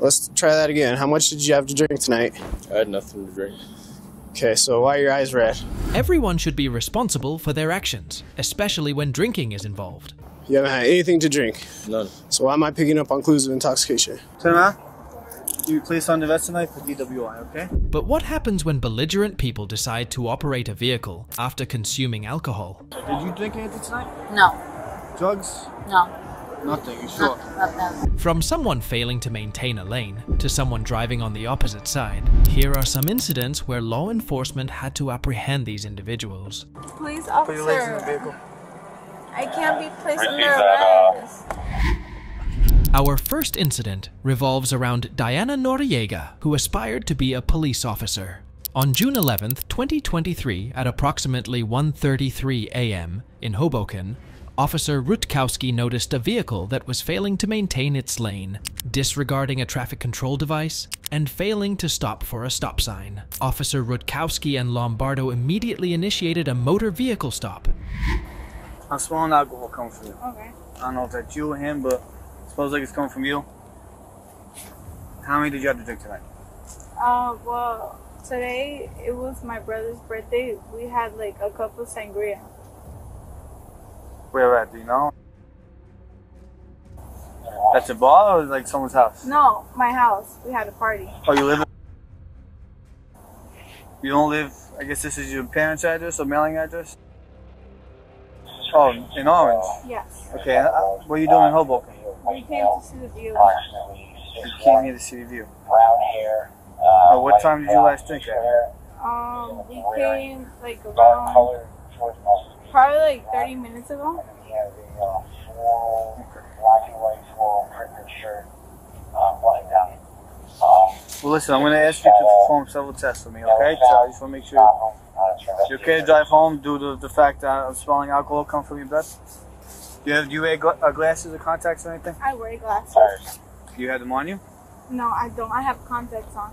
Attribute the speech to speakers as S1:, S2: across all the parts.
S1: Let's try that again. How much did you have to drink tonight?
S2: I had nothing to drink.
S1: Okay, so why are your eyes red?
S3: Everyone should be responsible for their actions, especially when drinking is involved.
S1: You haven't had anything to drink.
S2: None.
S1: So why am I picking up on clues of intoxication?
S4: Turn around. You place on the vest tonight for DWI, okay?
S3: But what happens when belligerent people decide to operate a vehicle after consuming alcohol?
S4: Did you drink anything tonight?
S5: No,
S4: Drugs?
S5: no,
S4: Nothing, sure?
S5: not them.
S3: From someone failing to maintain a lane to someone driving on the opposite side, here are some incidents where law enforcement had to apprehend these individuals.
S6: Police
S4: Put your legs in the
S6: officer,
S4: vehicle.
S6: I can't be placed
S7: Receive
S6: under
S7: uh,
S6: arrest.
S3: Our first incident revolves around Diana Noriega, who aspired to be a police officer. On June 11th, 2023, at approximately 1:33 a.m. in Hoboken, Officer Rutkowski noticed a vehicle that was failing to maintain its lane, disregarding a traffic control device, and failing to stop for a stop sign. Officer Rutkowski and Lombardo immediately initiated a motor vehicle stop.
S4: I'm smelling alcohol coming from you.
S6: Okay.
S4: I don't know if that's you or him, but it smells like it's coming from you. How many did you have to drink tonight?
S6: Uh, well, today it was my brother's birthday. We had like a cup of sangria.
S4: Where at? Do you know? That's a bar or like someone's house?
S6: No, my house. We had a party.
S4: Oh, you live in? You don't live, I guess this is your parents' address or mailing address? Oh, in Orange.
S6: Yes.
S4: Okay, uh, what are you doing in Hoboken?
S6: We came to see the view.
S4: You came here to see the view.
S7: Brown hair.
S4: Oh, what time did you last drink at?
S6: Um, we came like around
S7: color towards mustard.
S6: Probably like 30 minutes ago.
S7: He has uh, floral, black and white floral printed shirt, uh, button down. Um,
S4: Well, listen, I'm going to ask you to perform several tests for me, okay? So I just want to make sure you're okay to drive home due to the fact that I'm smelling alcohol come from your breath. Do you have do you wear gla- uh, glasses or contacts or anything?
S6: I wear glasses.
S4: Do you have them on you?
S6: No, I don't. I have contacts on.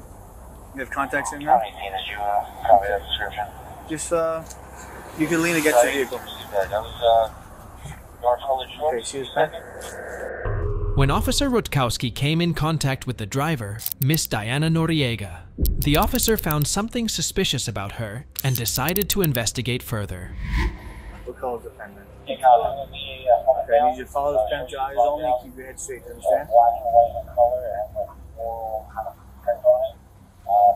S4: You have contacts in now?
S7: How many seen as you copy that description?
S4: Just uh, you can lean against the vehicle.
S7: That was uh, dark colored
S4: Okay,
S7: shorts.
S4: see his?
S3: When Officer Rutkowski came in contact with the driver, Miss Diana Noriega, the officer found something suspicious about her and decided to investigate further.
S4: What color is the pen, man?
S7: Take out the uh,
S4: Okay, I need you to follow this pen your eyes only. Keep your head straight. Understand?
S7: black and white in color and with floral kind of print on it. Uh,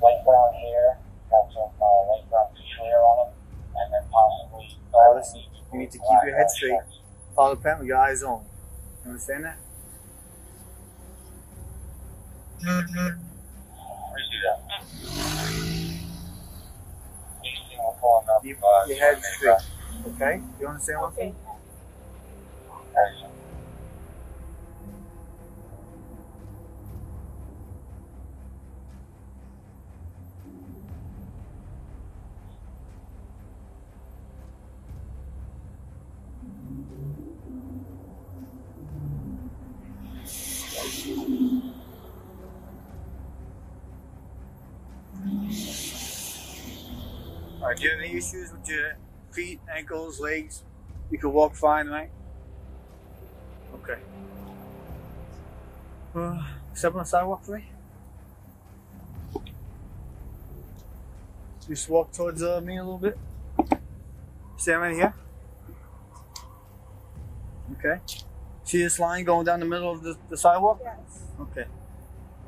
S7: light brown hair, got some uh, light brown facial hair on him, and then possibly.
S4: All right, listen. You need to keep your head straight. Follow the pen with your eyes only. You understand that?
S7: Where's he at? Easting will pull.
S4: Keep your head straight. Okay? You understand what I'm saying? Issues with your feet, ankles, legs? You can walk fine, right? Okay. Uh, step on the sidewalk for me. Just walk towards uh, me a little bit. Stand right here. Okay. See this line going down the middle of the, the sidewalk?
S6: Yes.
S4: Okay.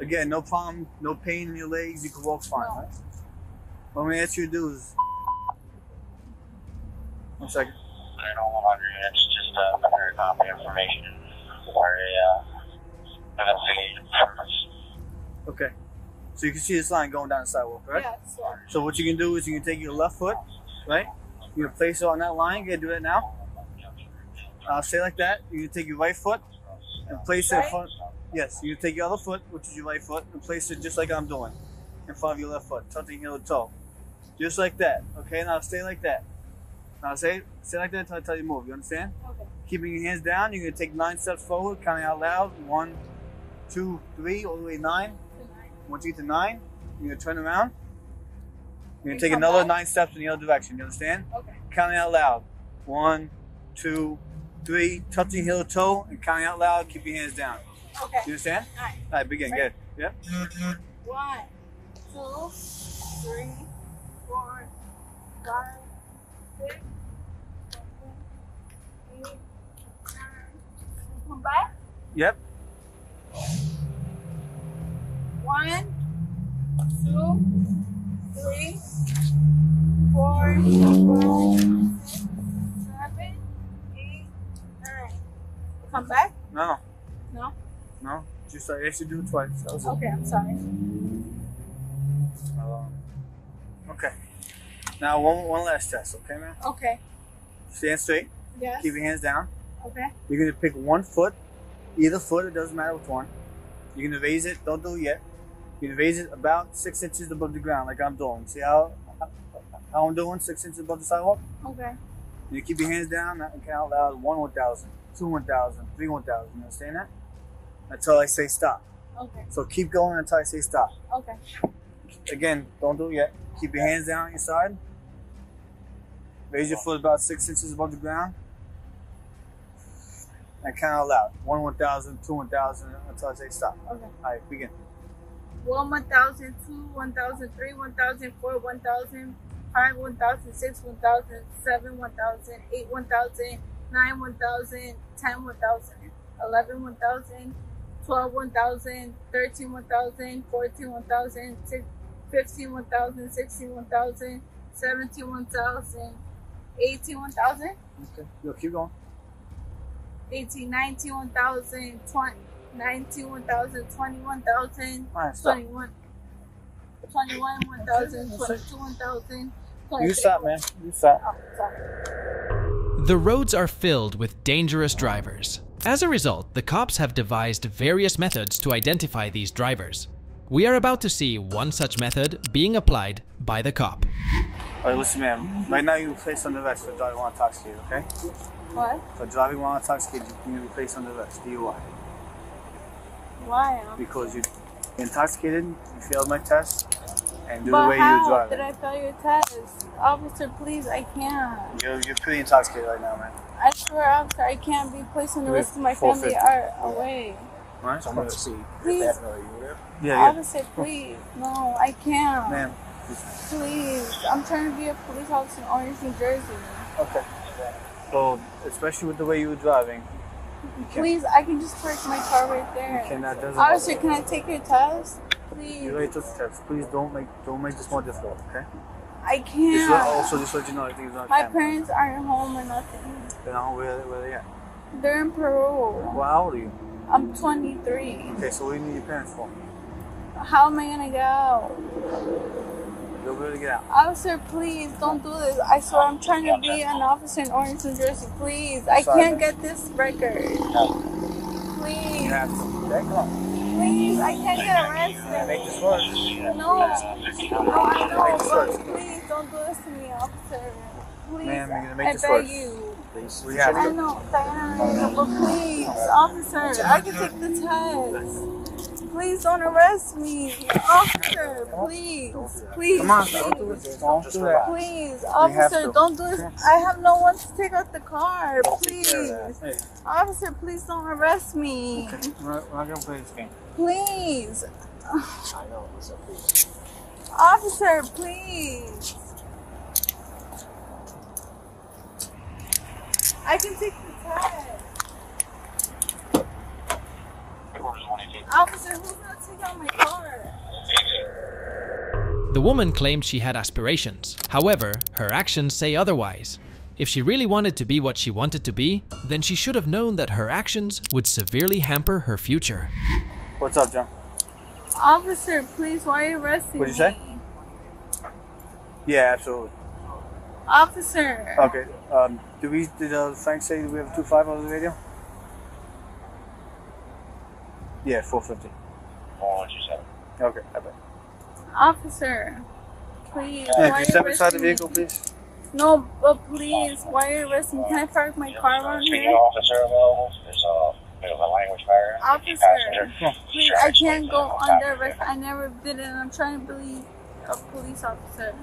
S4: Again, no problem, no pain in your legs. You can walk fine, right? What I'm gonna ask you to do is. One second.
S7: I know 100 units, just uh, a copy information for a uh, investigation purpose.
S4: Okay. So you can see this line going down the sidewalk, right?
S6: Yes.
S4: So what you can do is you can take your left foot, right? You can place it on that line. You can do that now. Uh, stay like that. You can take your right foot and place it in front. Yes, you can take your other foot, which is your right foot, and place it just like I'm doing, in front of your left foot, touching heel to toe, just like that. Okay. Now stay like that. Now say, stay like that until I tell you move. You understand?
S6: Okay.
S4: Keeping your hands down, you're gonna take nine steps forward, counting out loud. One, two, three, all the way nine. nine. Once you get to nine, you're gonna turn around. You're gonna take another
S6: back?
S4: nine steps in the other direction. You understand?
S6: Okay.
S4: Counting out loud. One, two, three. Touching heel to toe and counting out loud. Keep your hands down.
S6: Okay.
S4: You understand?
S6: Alright.
S4: All right, begin. Good. Yep.
S6: One, two, three, four, five, six, seven, eight, nine. Come back.
S4: Yep.
S6: One, two, three, four, five, six, seven, eight, nine. Come back?
S4: No.
S6: No?
S4: No. Just like to do it twice. Was it.
S6: Okay, I'm sorry.
S4: Um, okay. Now one one last test, okay, man?
S6: Okay.
S4: Stand straight.
S6: Yes.
S4: Keep your hands down.
S6: Okay.
S4: You're gonna pick one foot, either foot. It doesn't matter which one. You're gonna raise it. Don't do it yet. You're gonna raise it about six inches above the ground, like I'm doing. See how how I'm doing? Six inches above the sidewalk.
S6: Okay.
S4: You keep your hands down and count out loud. One one thousand, two one thousand, three one thousand. You understand that? Until I say stop.
S6: Okay.
S4: So keep going until I say stop.
S6: Okay.
S4: Again, don't do it yet. Keep your hands down on your side. Raise your foot about six inches above the ground. And count out loud. One one thousand, two one thousand, until I say stop.
S6: Okay.
S4: Alright, begin.
S6: One one thousand, two one thousand, three one thousand, four one thousand, five one thousand, six one thousand, seven one thousand, eight one thousand, nine one thousand, ten one thousand, eleven one thousand, twelve one thousand, thirteen one thousand, fourteen one thousand, six, fifteen one thousand, sixteen one thousand, seventeen one thousand, eighteen one thousand,
S4: Okay. Yo, keep going.
S6: Eighteen, nineteen one thousand, twenty, nineteen one thousand, twenty one thousand.
S4: Alright, stop.
S6: 21, 21, 1,000, 22, 1,000.
S4: You stop, man. You stop.
S6: Oh.
S3: The roads are filled with dangerous drivers. As a result, the cops have devised various methods to identify these drivers. We are about to see one such method being applied by the cop.
S4: Alright, listen, man. Right now you're placed on the vest for driving while intoxicated, okay?
S6: What?
S4: For driving while intoxicated, you can be placed on the vest. DUI.
S6: Why?
S4: Because you're intoxicated, you failed my test, and due to the
S6: But
S4: way you're
S6: how did I fail your test? Officer, please, I can't.
S4: You're, you're pretty intoxicated right now, man.
S6: I swear, officer, I can't be placed on the
S4: Wait,
S6: rest of my family are away.
S4: Right?
S2: So I'm gonna see.
S6: Please,
S4: Yeah, yeah.
S6: officer, please. No, I can't.
S4: Man,
S6: Please. I'm trying to be a police officer in Orange, New Jersey.
S4: okay. So, especially with the way you were driving, you.
S6: Please, I can just park my car right there.
S4: You cannot. Doesn't
S6: Officer, can I take your test? Please.
S4: You already took the test. Please don't make don't make this more difficult, okay?
S6: I
S4: Just let,
S6: can't.
S4: also, just let you know everything's on
S6: My parents aren't home or nothing.
S4: You know where where they at?
S6: They're in Peru.
S4: Well, how old are you?
S6: I'm 23.
S4: Okay, so what do you need your parents for?
S6: How am I gonna get out?
S4: You'll be able to get out.
S6: Officer, please don't do this. I swear I'm trying to be an officer in Orange, New Jersey. Please, I can't get this record.
S4: You
S6: Please,
S4: have to. Okay, come on.
S6: please, I can't get
S4: Yeah, make
S6: arrested.
S4: this work.
S6: No, no, oh, I know, but please don't do this to me, officer. Please,
S4: Ma'am, you're gonna make
S6: I
S4: this
S6: beg
S4: work.
S6: you.
S2: Please.
S4: We have
S6: I
S4: to.
S6: know, Diana, but please, officer, I can take the test. Please don't arrest me. Officer, please. Please.
S4: Come on,
S6: please.
S4: don't do it. Don't do that.
S6: Please, officer, don't do this. I have no one to take out the car. Please.
S4: Hey,
S6: Officer, please don't arrest me.
S4: we're not, we're not gonna play this game.
S6: Please.
S2: I know.
S6: Officer, please. I can take the test. Officer, who's gonna out my car?
S3: The woman claimed she had aspirations. However, her actions say otherwise. If she really wanted to be what she wanted to be, then she should have known that her actions would severely hamper her future.
S4: What's up, John?
S6: Officer, please, why are you arresting
S4: What'd you say?
S6: me?
S4: Yeah, absolutely.
S6: Officer.
S4: Okay. Um, did we? Did uh, Frank say we have a two five on the radio? Yeah, four fifty. Okay, I bet.
S6: Officer. Please,
S4: Yeah,
S6: why
S4: can you
S6: you
S4: step inside the vehicle, please?
S6: No, but please, why are you arresting me? Can I park my car uh, around
S7: Speaking
S6: here?
S7: officer available. There's a bit of a language barrier.
S6: Officer,
S7: Passenger.
S6: please, I can't go under arrest. I never did it, and I'm trying to believe a police officer.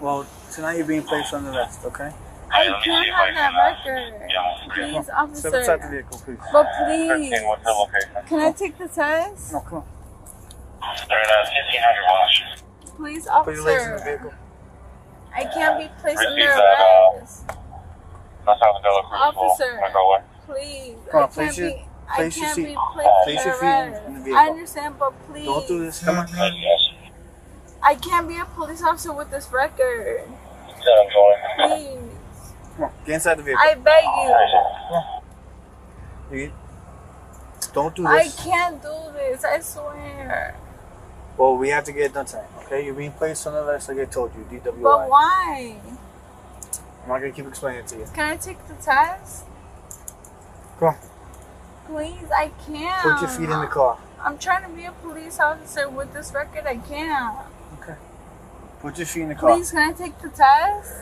S4: Well, tonight you're being placed on the arrest, okay?
S6: I
S7: let me
S6: can't
S7: see if I
S6: have that
S7: can, uh,
S6: record.
S7: get on screen.
S4: Step inside the vehicle, please.
S6: But please,
S7: 13, what's the location?
S6: can I take the test?
S4: No, come on.
S7: They're at uh, 1500 Wash.
S6: Please,
S4: Put your legs in the
S6: officer.
S4: vehicle.
S6: I can't be placed
S7: Receive
S6: under
S7: that, uh,
S6: arrest.
S7: That's how the Dela Cruz
S6: Officer.
S7: go away.
S6: Please,
S4: Come on,
S6: I
S4: place
S6: can't
S4: your-
S6: be. I
S4: place your
S6: can't
S4: seat.
S6: be placed
S4: Place your feet in-
S6: arrest.
S4: in the
S6: I understand, but please.
S4: Don't do this. Come on.
S7: Yes, yes.
S6: I can't be a police officer with this record.
S7: Said I'm going.
S6: Please.
S4: Come on. Get inside the vehicle.
S6: I beg you.
S4: You- Don't do this.
S6: I can't do this. I swear.
S4: Well, we have to get it done tonight, okay? You're being placed on the list like I told you, DWI.
S6: But why?
S4: I'm not gonna keep explaining it to you.
S6: Can I take the test?
S4: Come on.
S6: Please, I can't.
S4: Put your feet in the car.
S6: I'm trying to be a police officer with this record. I can't. Okay.
S4: Put your feet in the car.
S6: Please, can I take the test?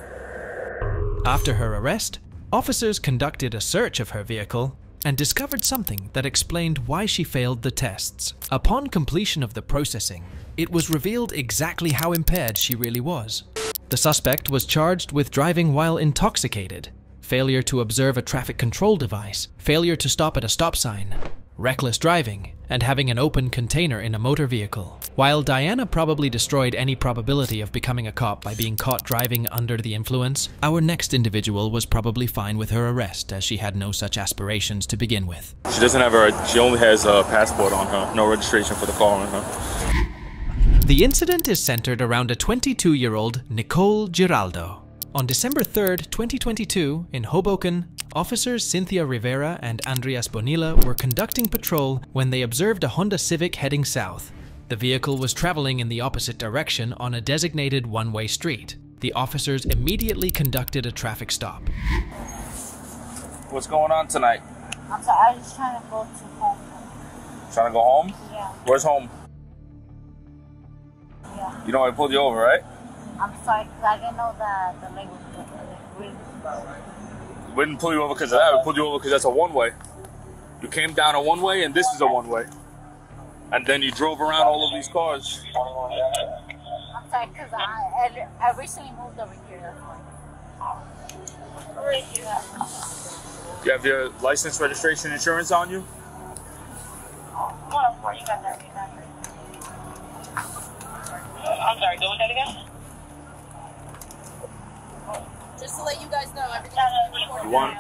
S3: After her arrest, officers conducted a search of her vehicle and discovered something that explained why she failed the tests. Upon completion of the processing, it was revealed exactly how impaired she really was. The suspect was charged with driving while intoxicated, failure to observe a traffic control device, failure to stop at a stop sign, reckless driving, and having an open container in a motor vehicle. While Diana probably destroyed any probability of becoming a cop by being caught driving under the influence, our next individual was probably fine with her arrest as she had no such aspirations to begin with.
S5: She doesn't have her. She only has a passport on her. No registration for the car on her.
S3: The incident is centered around a 22 year old Nicole Giraldo. On December 3rd, 2022, in Hoboken, officers Cynthia Rivera and Andreas Bonilla were conducting patrol when they observed a Honda Civic heading south. The vehicle was traveling in the opposite direction on a designated one way street. The officers immediately conducted a traffic stop.
S5: What's going on tonight?
S8: I'm sorry, I was just trying to go to home.
S5: Trying to go home?
S8: Yeah,
S5: Where's home?
S8: yeah.
S5: You know I pulled you over, right?
S8: I'm sorry, because I didn't know that the lake was like.
S5: We didn't pull you over because of that. We pulled you over because that's a one way. You came down a one way, and this is a one way. And then you drove around all of these cars.
S8: I'm sorry, because I, I, I recently moved over here. That's why.
S5: You have your license, registration, insurance on you?
S8: Well, of course, you got that. You got that.
S7: I'm sorry, go with that again?
S9: Just to let you guys know, everything's uh, recorded.
S5: You want-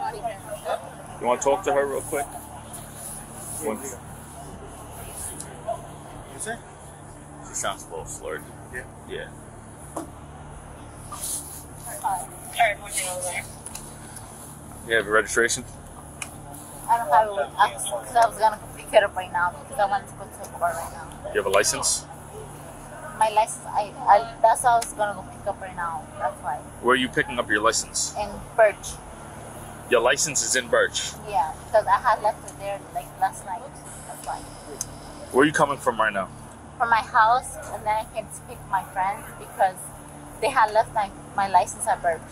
S5: You want to talk to her real quick? One-
S4: Yes, sir?
S5: She sounds a little slurred.
S4: Yeah.
S5: Yeah.
S7: Alright, what's your over?
S5: You have your registration?
S8: I don't have it with because I was going to pick it up right now because I wanted to go to the bar right now.
S5: You have a license?
S8: My license, I, I that's how I was going to go pick up right now. That's why.
S5: Where are you picking up your license?
S8: In Birch.
S5: Your license is in Birch.
S8: Yeah, because I had left it there like last night. That's why.
S5: Where are you coming from right now?
S8: From my house, and then I came to pick my friends because they had left my, my license at Birch.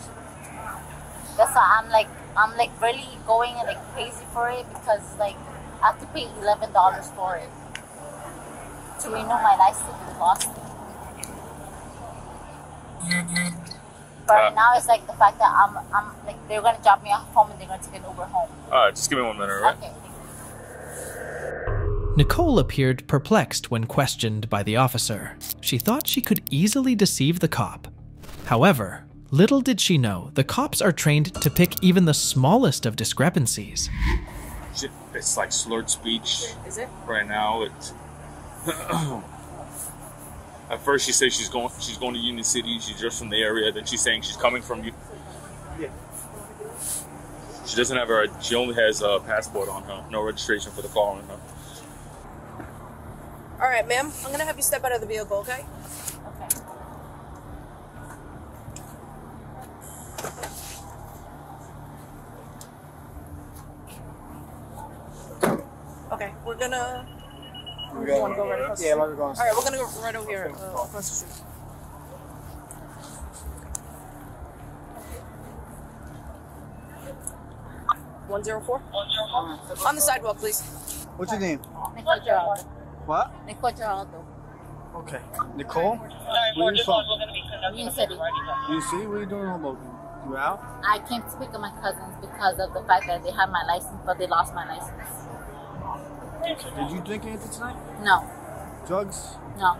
S8: That's why I'm like I'm like really going like crazy for it because like I have to pay eleven dollars for it to renew my license. They lost. But
S5: Uh.
S8: now it's like the fact that I'm I'm like they're gonna drop me off home and they're gonna take an Uber home.
S5: All right, just give me one minute, right?
S8: Okay.
S3: Nicole appeared perplexed when questioned by the officer. She thought she could easily deceive the cop. However, little did she know the cops are trained to pick even the smallest of discrepancies.
S5: It's like slurred speech
S9: Is it?
S5: right now. It's At first, she says she's going. She's going to Union City. She's just from the area. Then she's saying she's coming from you.
S4: Yeah.
S5: She doesn't have her. She only has a passport on her. No registration for the car on her.
S9: All right, ma'am. I'm gonna have you step out of the vehicle, okay?
S8: Okay.
S9: Okay, we're gonna.
S4: Okay.
S9: You wanna go right across
S4: Yeah,
S9: street?
S4: I'm going
S9: All right, we're gonna go right over here uh, across the street. One zero four. On the sidewalk, please.
S4: What's your name?
S8: Nicole Giraldo.
S4: What?
S8: Nicole Giraldo.
S4: Okay. Nicole? Sorry, Where you from?
S8: Union City.
S4: You see? What are you doing in Hoboken? You out?
S8: I came to pick up my cousins because of the fact that they had my license, but they lost my license.
S4: Did you drink anything tonight?
S8: No,
S4: Drugs?
S8: no,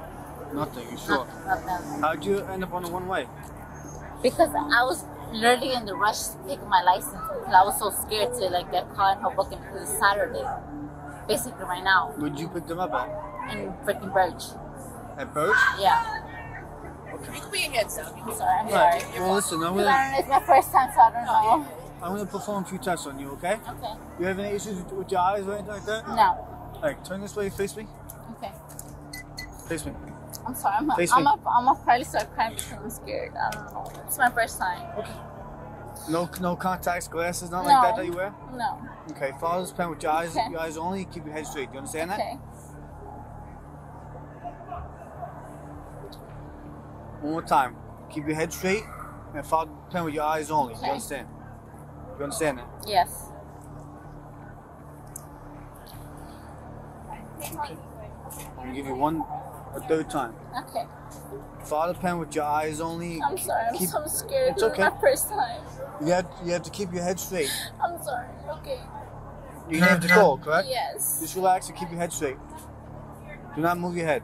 S4: Nothing. You sure?
S8: not, not.
S4: How'd you end up on the one way?
S8: Because I was literally in the rush to pick my license because I was so scared to like get caught in Hoboken because it's Saturday. Basically, right now
S4: Where'd you pick them up at?
S8: in freaking Birch.
S4: At Birch?
S8: Yeah,
S9: You can put your hands down.
S8: I'm sorry. I'm
S4: Right.
S8: sorry.
S4: Well, listen, I'm gonna,
S8: I don't know, it's my first time, so I don't know.
S4: I'm gonna perform a few tests on you, okay?
S8: Okay.
S4: You have any issues with, with your eyes or anything like that?
S8: No.
S4: Like, turn this way, face me.
S8: Okay.
S4: Face me.
S8: I'm sorry. I'm,
S4: Face
S8: I'm,
S4: me.
S8: a, I'm a probably start crying because I'm scared. I don't know. It's my first time.
S4: No, no contacts, glasses, nothing
S8: No.
S4: like that that you wear.
S8: No.
S4: Okay, follow this pen with your eyes,
S8: Okay.
S4: your eyes only. Keep your head straight. Do you understand that?
S8: Okay.
S4: One more time. Keep your head straight and follow the pen with your eyes only. Do you understand? You understand that?
S8: Yes.
S4: I'm gonna give you one, a third time.
S8: Okay.
S4: Follow the pen with your eyes only.
S8: I'm sorry. I'm
S4: Keep-
S8: so scared.
S4: It's okay.
S8: my first time.
S4: You have, you have to keep your head straight.
S8: I'm sorry. Okay.
S4: You have to go, correct?
S8: Yes.
S4: Just relax and keep your head straight. Do not move your head.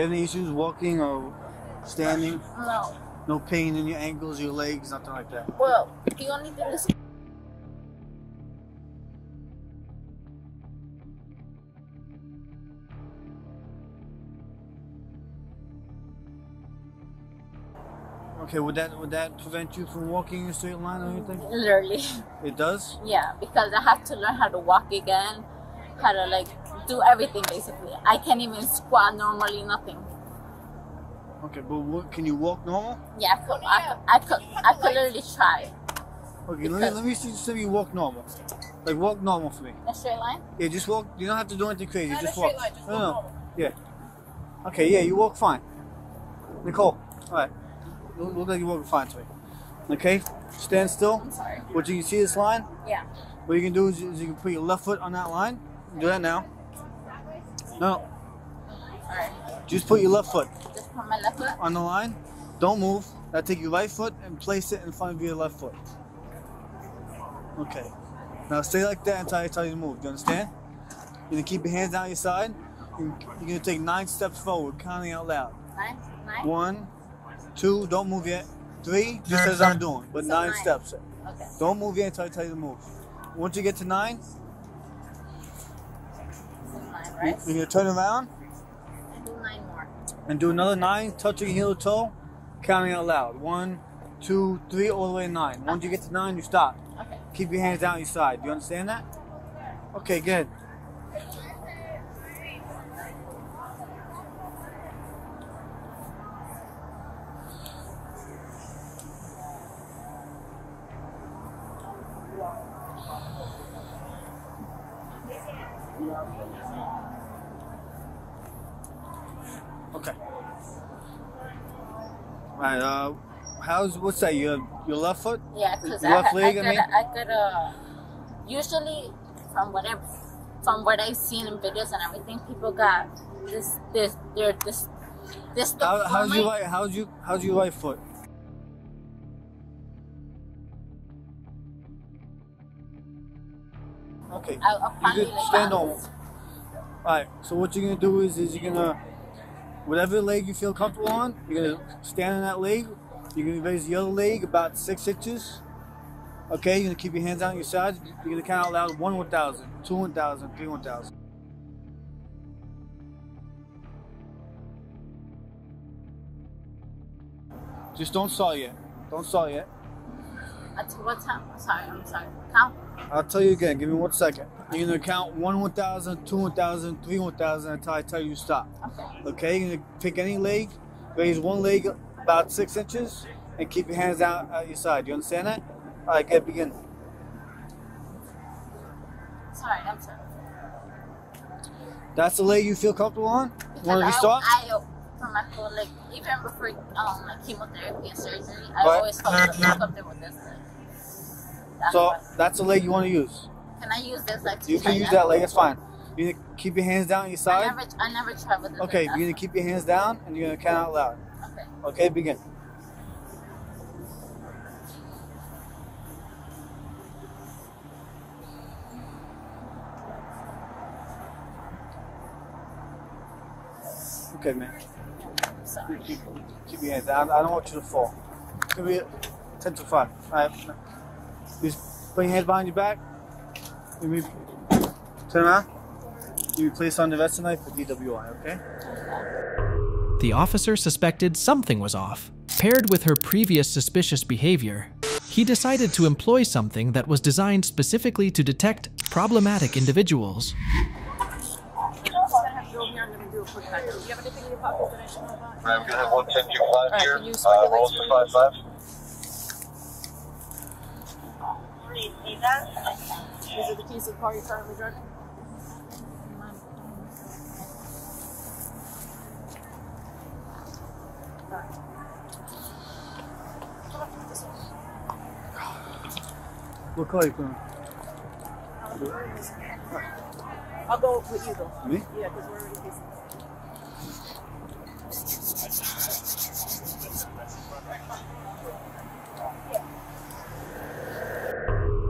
S4: You have any issues walking or standing?
S8: No.
S4: No pain in your ankles, your legs, nothing like that.
S8: Well, the only thing is.
S4: Okay, would that would that prevent you from walking in a straight line or anything?
S8: Literally.
S4: It does.
S8: Yeah, because I have to learn how to walk again, how to like do everything basically. I can't even squat normally, nothing.
S4: Okay, but what, can you walk normal?
S8: Yeah, I could, I could, I could, I could literally try.
S4: Okay, let me let me see see you walk normal. Like walk normal for me.
S8: A straight line?
S4: Yeah, just walk. You don't have to do anything crazy.
S9: Not
S4: just
S9: straight
S4: walk.
S9: line, just
S4: no,
S9: walk
S4: no,
S9: normal.
S4: Yeah. Okay, yeah, you walk fine. Nicole, all right. You look like you walk fine to me. Okay, stand still.
S8: I'm sorry.
S4: What you can see this line?
S8: Yeah.
S4: What you can do is, is you can put your left foot on that line. Do that now. No,
S8: Alright.
S4: just put your left foot
S8: Just put my left foot.
S4: on the line. Don't move. Now take your right foot and place it in front of your left foot. Okay. Now stay like that until I tell you to move. Do you understand? You're gonna keep your hands down your side. You're you're gonna take nine steps forward, counting out loud.
S8: Nine, nine.
S4: One, two, don't move yet. Three, just as I'm doing, but
S8: So
S4: nine,
S8: nine.
S4: steps.
S8: Okay.
S4: Don't move yet until I tell you to move. Once you get to nine,
S8: So nine,
S4: you-
S8: right?
S4: you're gonna turn around
S8: And do nine more.
S4: and do another nine, touching heel to toe, counting out loud. One, two, three, all the way to nine. Once you get to nine, you stop.
S8: Okay.
S4: Keep your hands down on your side. Do you understand that? Okay, good. How's what's that? Your your left foot?
S8: Yeah, because I,
S4: left
S8: I,
S4: leg, I
S8: could,
S4: mean?
S8: I could, uh, usually from what I've, from what I've seen in videos and everything, people got this, this, they're this, this.
S4: How, how's your right? How's you? How's your right foot? Okay.
S8: I, I'll
S4: You could stand normal. Alright, so what you're gonna do is is you're gonna whatever leg you feel comfortable on, you're gonna stand on that leg, you're gonna raise the other leg about six inches. Okay, you're gonna keep your hands out on your sides, you're gonna count out loud one one thousand, two one thousand, three one thousand. Just don't saw yet. Don't saw yet.
S8: At what time? Sorry, I'm sorry. Count.
S4: I'll tell you again. Give me one second. You're gonna count one 1,000, two 1,000, three 1,000 until I tell you to stop.
S8: Okay.
S4: Okay? You're gonna pick any leg, raise one leg about six inches, and keep your hands out at your side. You understand that? All right, get begin.
S8: Sorry, I'm sorry.
S4: That's the leg you feel comfortable on. Want to
S8: I,
S4: restart?
S8: I, for my whole like even before um like chemotherapy and surgery, I
S4: Right.
S8: always felt comfortable with this leg. That's
S4: So that's the leg you want to use.
S8: Can I use this like
S4: You can use that leg. it's fine. You gonna keep your hands down your
S8: I
S4: side.
S8: never, I never tried with this.
S4: Okay,
S8: leg,
S4: you're gonna keep your hands down and you're gonna count out loud.
S8: Okay.
S4: Begin. Okay, man.
S8: Sorry.
S4: Keep, keep your hands down. I don't want you to fall. Give me 10 to 5. All right. Just put your hands behind your back. Let me turn around. You place on the vest knife for DWI, okay?
S3: The officer suspected something was off. Paired with her previous suspicious behavior, he decided to employ something that was designed specifically to detect problematic individuals.
S7: I'm gonna have one ten two five here.
S9: can you swipe
S7: Uh, roll
S9: legs
S7: two
S9: for
S7: five five.
S9: These are the keys to the car you're currently driving.
S4: What color you put?
S9: I'll go with you though.
S4: Me?
S9: Yeah, because we're already facing.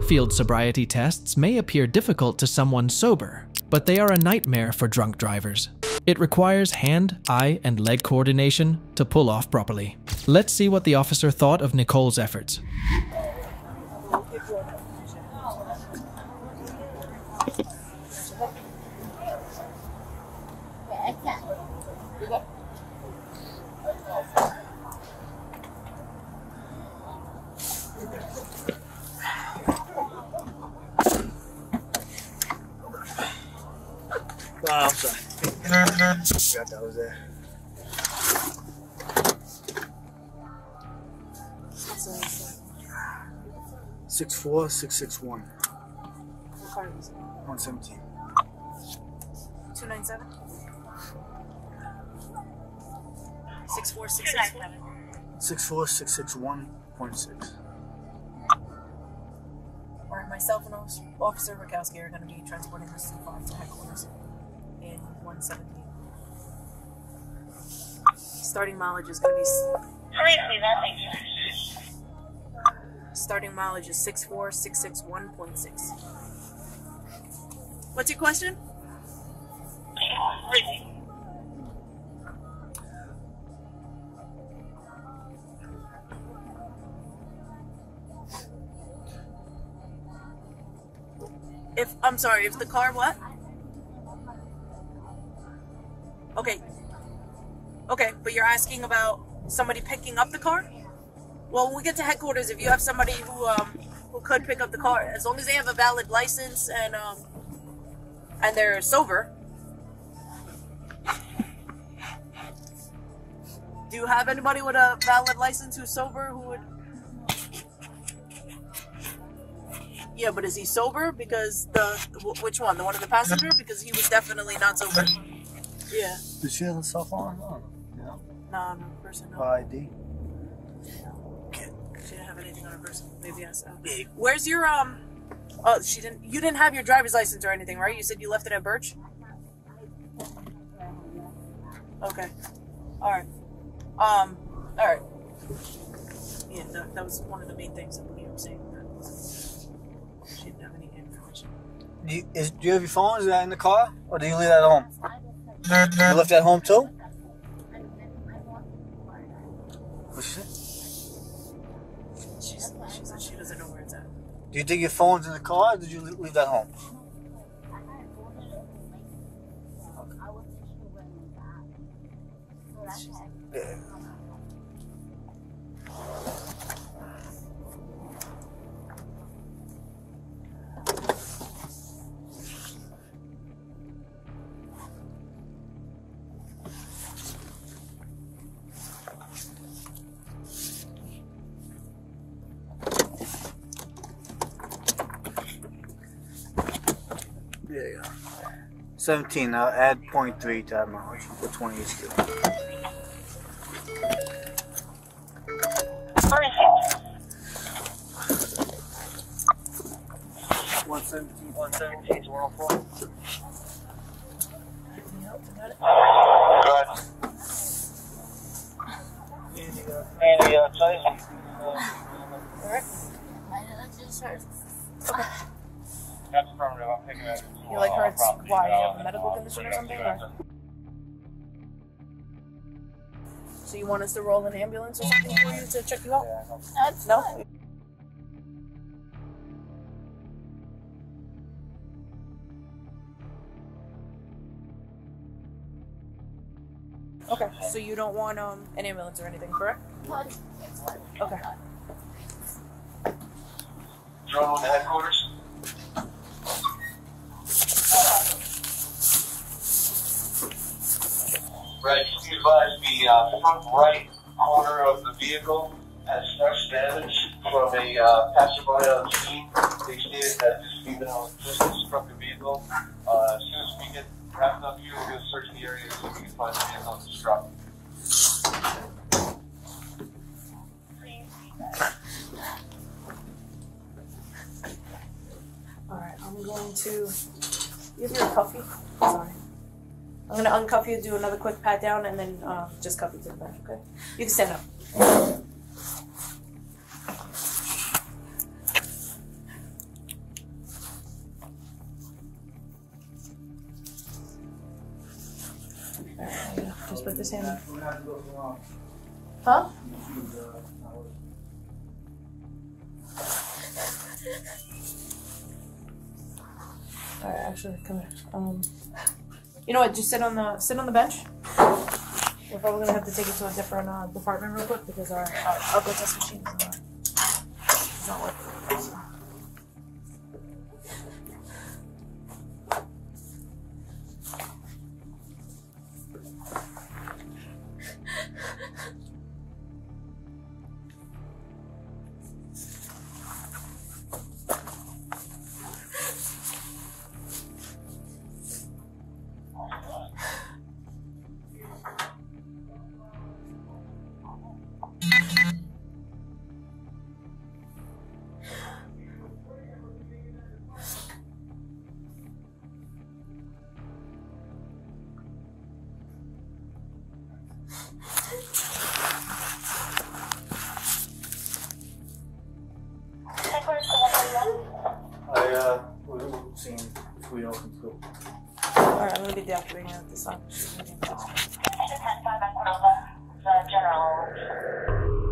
S3: Field sobriety tests may appear difficult to someone sober, but they are a nightmare for drunk drivers. It requires hand, eye, and leg coordination to pull off properly. Let's see what the officer thought of Nicole's efforts.
S8: Okay, I can. You go.
S4: Oh, I'm sorry. Forgot that was there. Six four six six one
S9: What car is it?
S4: one seventeen.
S9: 297? 64661?
S4: Six four six six one point six.
S9: Alright, myself and Officer- Rakowski are going to be transporting this C5 to headquarters in 117. Starting mileage is going to be. s- Starting mileage is 64661.6. What's your question? If I'm sorry, if the car what? But you're asking about somebody picking up the car? Well, when we get to headquarters, if you have somebody who um who could pick up the car, as long as they have a valid license and um and they're sober. Do you have anybody with a valid license who's sober who would Yeah, but is he sober? Because the which one? The one in the passenger? Because he was definitely not sober. Yeah.
S4: Did she have a cell phone? No. No.
S9: No, no, person no.
S4: ID.
S9: She didn't have anything on her person. Maybe I saw. Where's your um? Oh, she didn't. You didn't have your driver's license or anything, right? You said you left it at Birch. Okay. All right. Um. All right. Yeah, that, that was one of the main things that believe I'm saying. That she didn't have any information.
S4: Do you, is, do you have your phone? Is that in the car? Or do you leave that at home? You left it at home too? Do you think your phone's in the car or did you leave that home? 17, I'll add 0.3 to that mileage. Put 20 is good. One oh four.
S10: Want us to roll an ambulance or something for you to check you out?
S8: That's
S10: No. Okay, so you don't want um an ambulance or anything, correct? Okay.
S11: Drone headquarters. Right, can you advise the uh, front right corner of the vehicle has fresh damage from a uh, passerby on the scene. They stated that this female just struck the vehicle. Uh, as soon as we get wrapped up here, to search the area so we can find the vehicle that struck.
S10: Alright, I'm going to give you your cuffy? Sorry. I'm gonna uncuff you, do another quick pat down, and then um, just cuff you to the bench, okay? You can stand up. Just put this hand. Huh? Alright, actually, come here. Um, you know what? Just sit on the sit on the bench. We're probably gonna have to take it to a different uh, department real quick because our, our alcohol test machine is not, not working.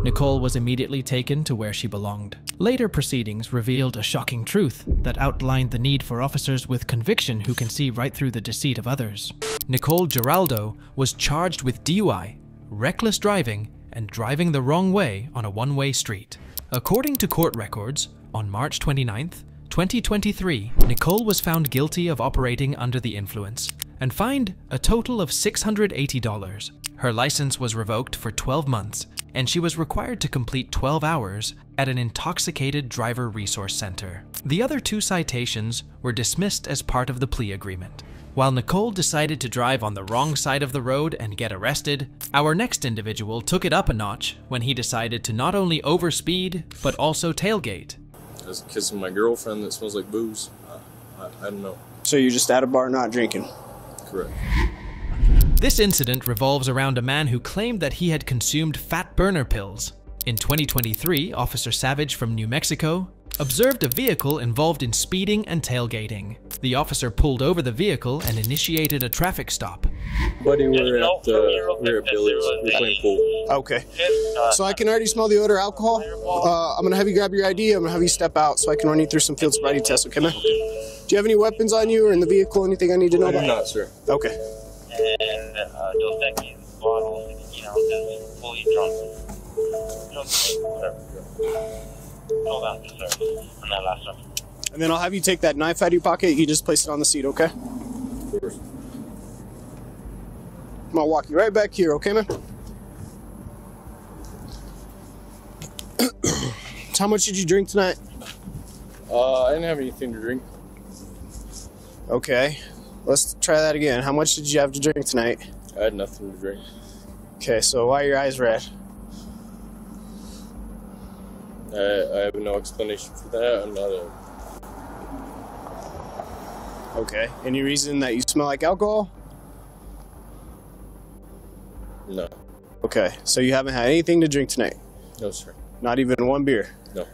S3: Nicole was immediately taken to where she belonged. Later proceedings revealed a shocking truth that outlined the need for officers with conviction who can see right through the deceit of others. Nicole Giraldo was charged with DUI, reckless driving, and driving the wrong way on a one way street. According to court records, on March 29th, 2023, Nicole was found guilty of operating under the influence and fined a total of $680. Her license was revoked for 12 months, and she was required to complete 12 hours at an intoxicated driver resource center. The other two citations were dismissed as part of the plea agreement. While Nicole decided to drive on the wrong side of the road and get arrested, our next individual took it up a notch when he decided to not only overspeed, but also tailgate.
S12: I was kissing my girlfriend that smells like booze. I, I, I don't know.
S1: So you're just at a bar not drinking.
S12: Correct.
S3: This incident revolves around a man who claimed that he had consumed fat burner pills. In 2023, Officer Savage from New Mexico observed a vehicle involved in speeding and tailgating. The officer pulled over the vehicle and initiated a traffic stop.
S12: Buddy, we're at uh, we're at Billy's. We're playing pool.
S1: Okay. So I can already smell the odor of alcohol. Uh, I'm gonna have you grab your ID. I'm gonna have you step out so I can run you through some field sobriety tests. Okay, man? Do you have any weapons on you or in the vehicle? Anything I need to know about?
S12: I do not, sir.
S1: Okay.
S11: And uh, Dos Equis bottle, 16 ounces, fully drunk. Drunk, whatever. 12 ounces, sir, on that last one.
S1: And then I'll have you take that knife out of your pocket. You just place it on the seat. Okay.
S12: Of course.
S1: I'm gonna walk you right back here. Okay, man? so how much did you drink tonight?
S12: Uh, I didn't have anything to drink.
S1: Okay. Let's try that again. How much did you have to drink tonight?
S12: I had nothing to drink.
S1: Okay, so why are your eyes red?
S12: I, I have no explanation for that. I'm not a.
S1: Okay. Any reason that you smell like alcohol?
S12: No.
S1: Okay. So you haven't had anything to drink tonight?
S12: No, sir.
S1: Not even one beer?
S12: No.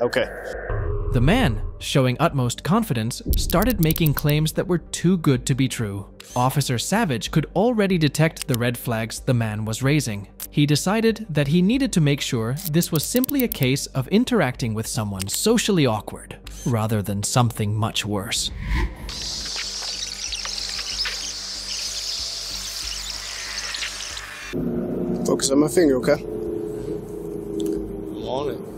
S1: Okay.
S3: The man, showing utmost confidence, started making claims that were too good to be true. Officer Savage could already detect the red flags the man was raising. He decided that he needed to make sure this was simply a case of interacting with someone socially awkward, rather than something much worse.
S1: Focus on my finger, okay?
S12: I'm on it.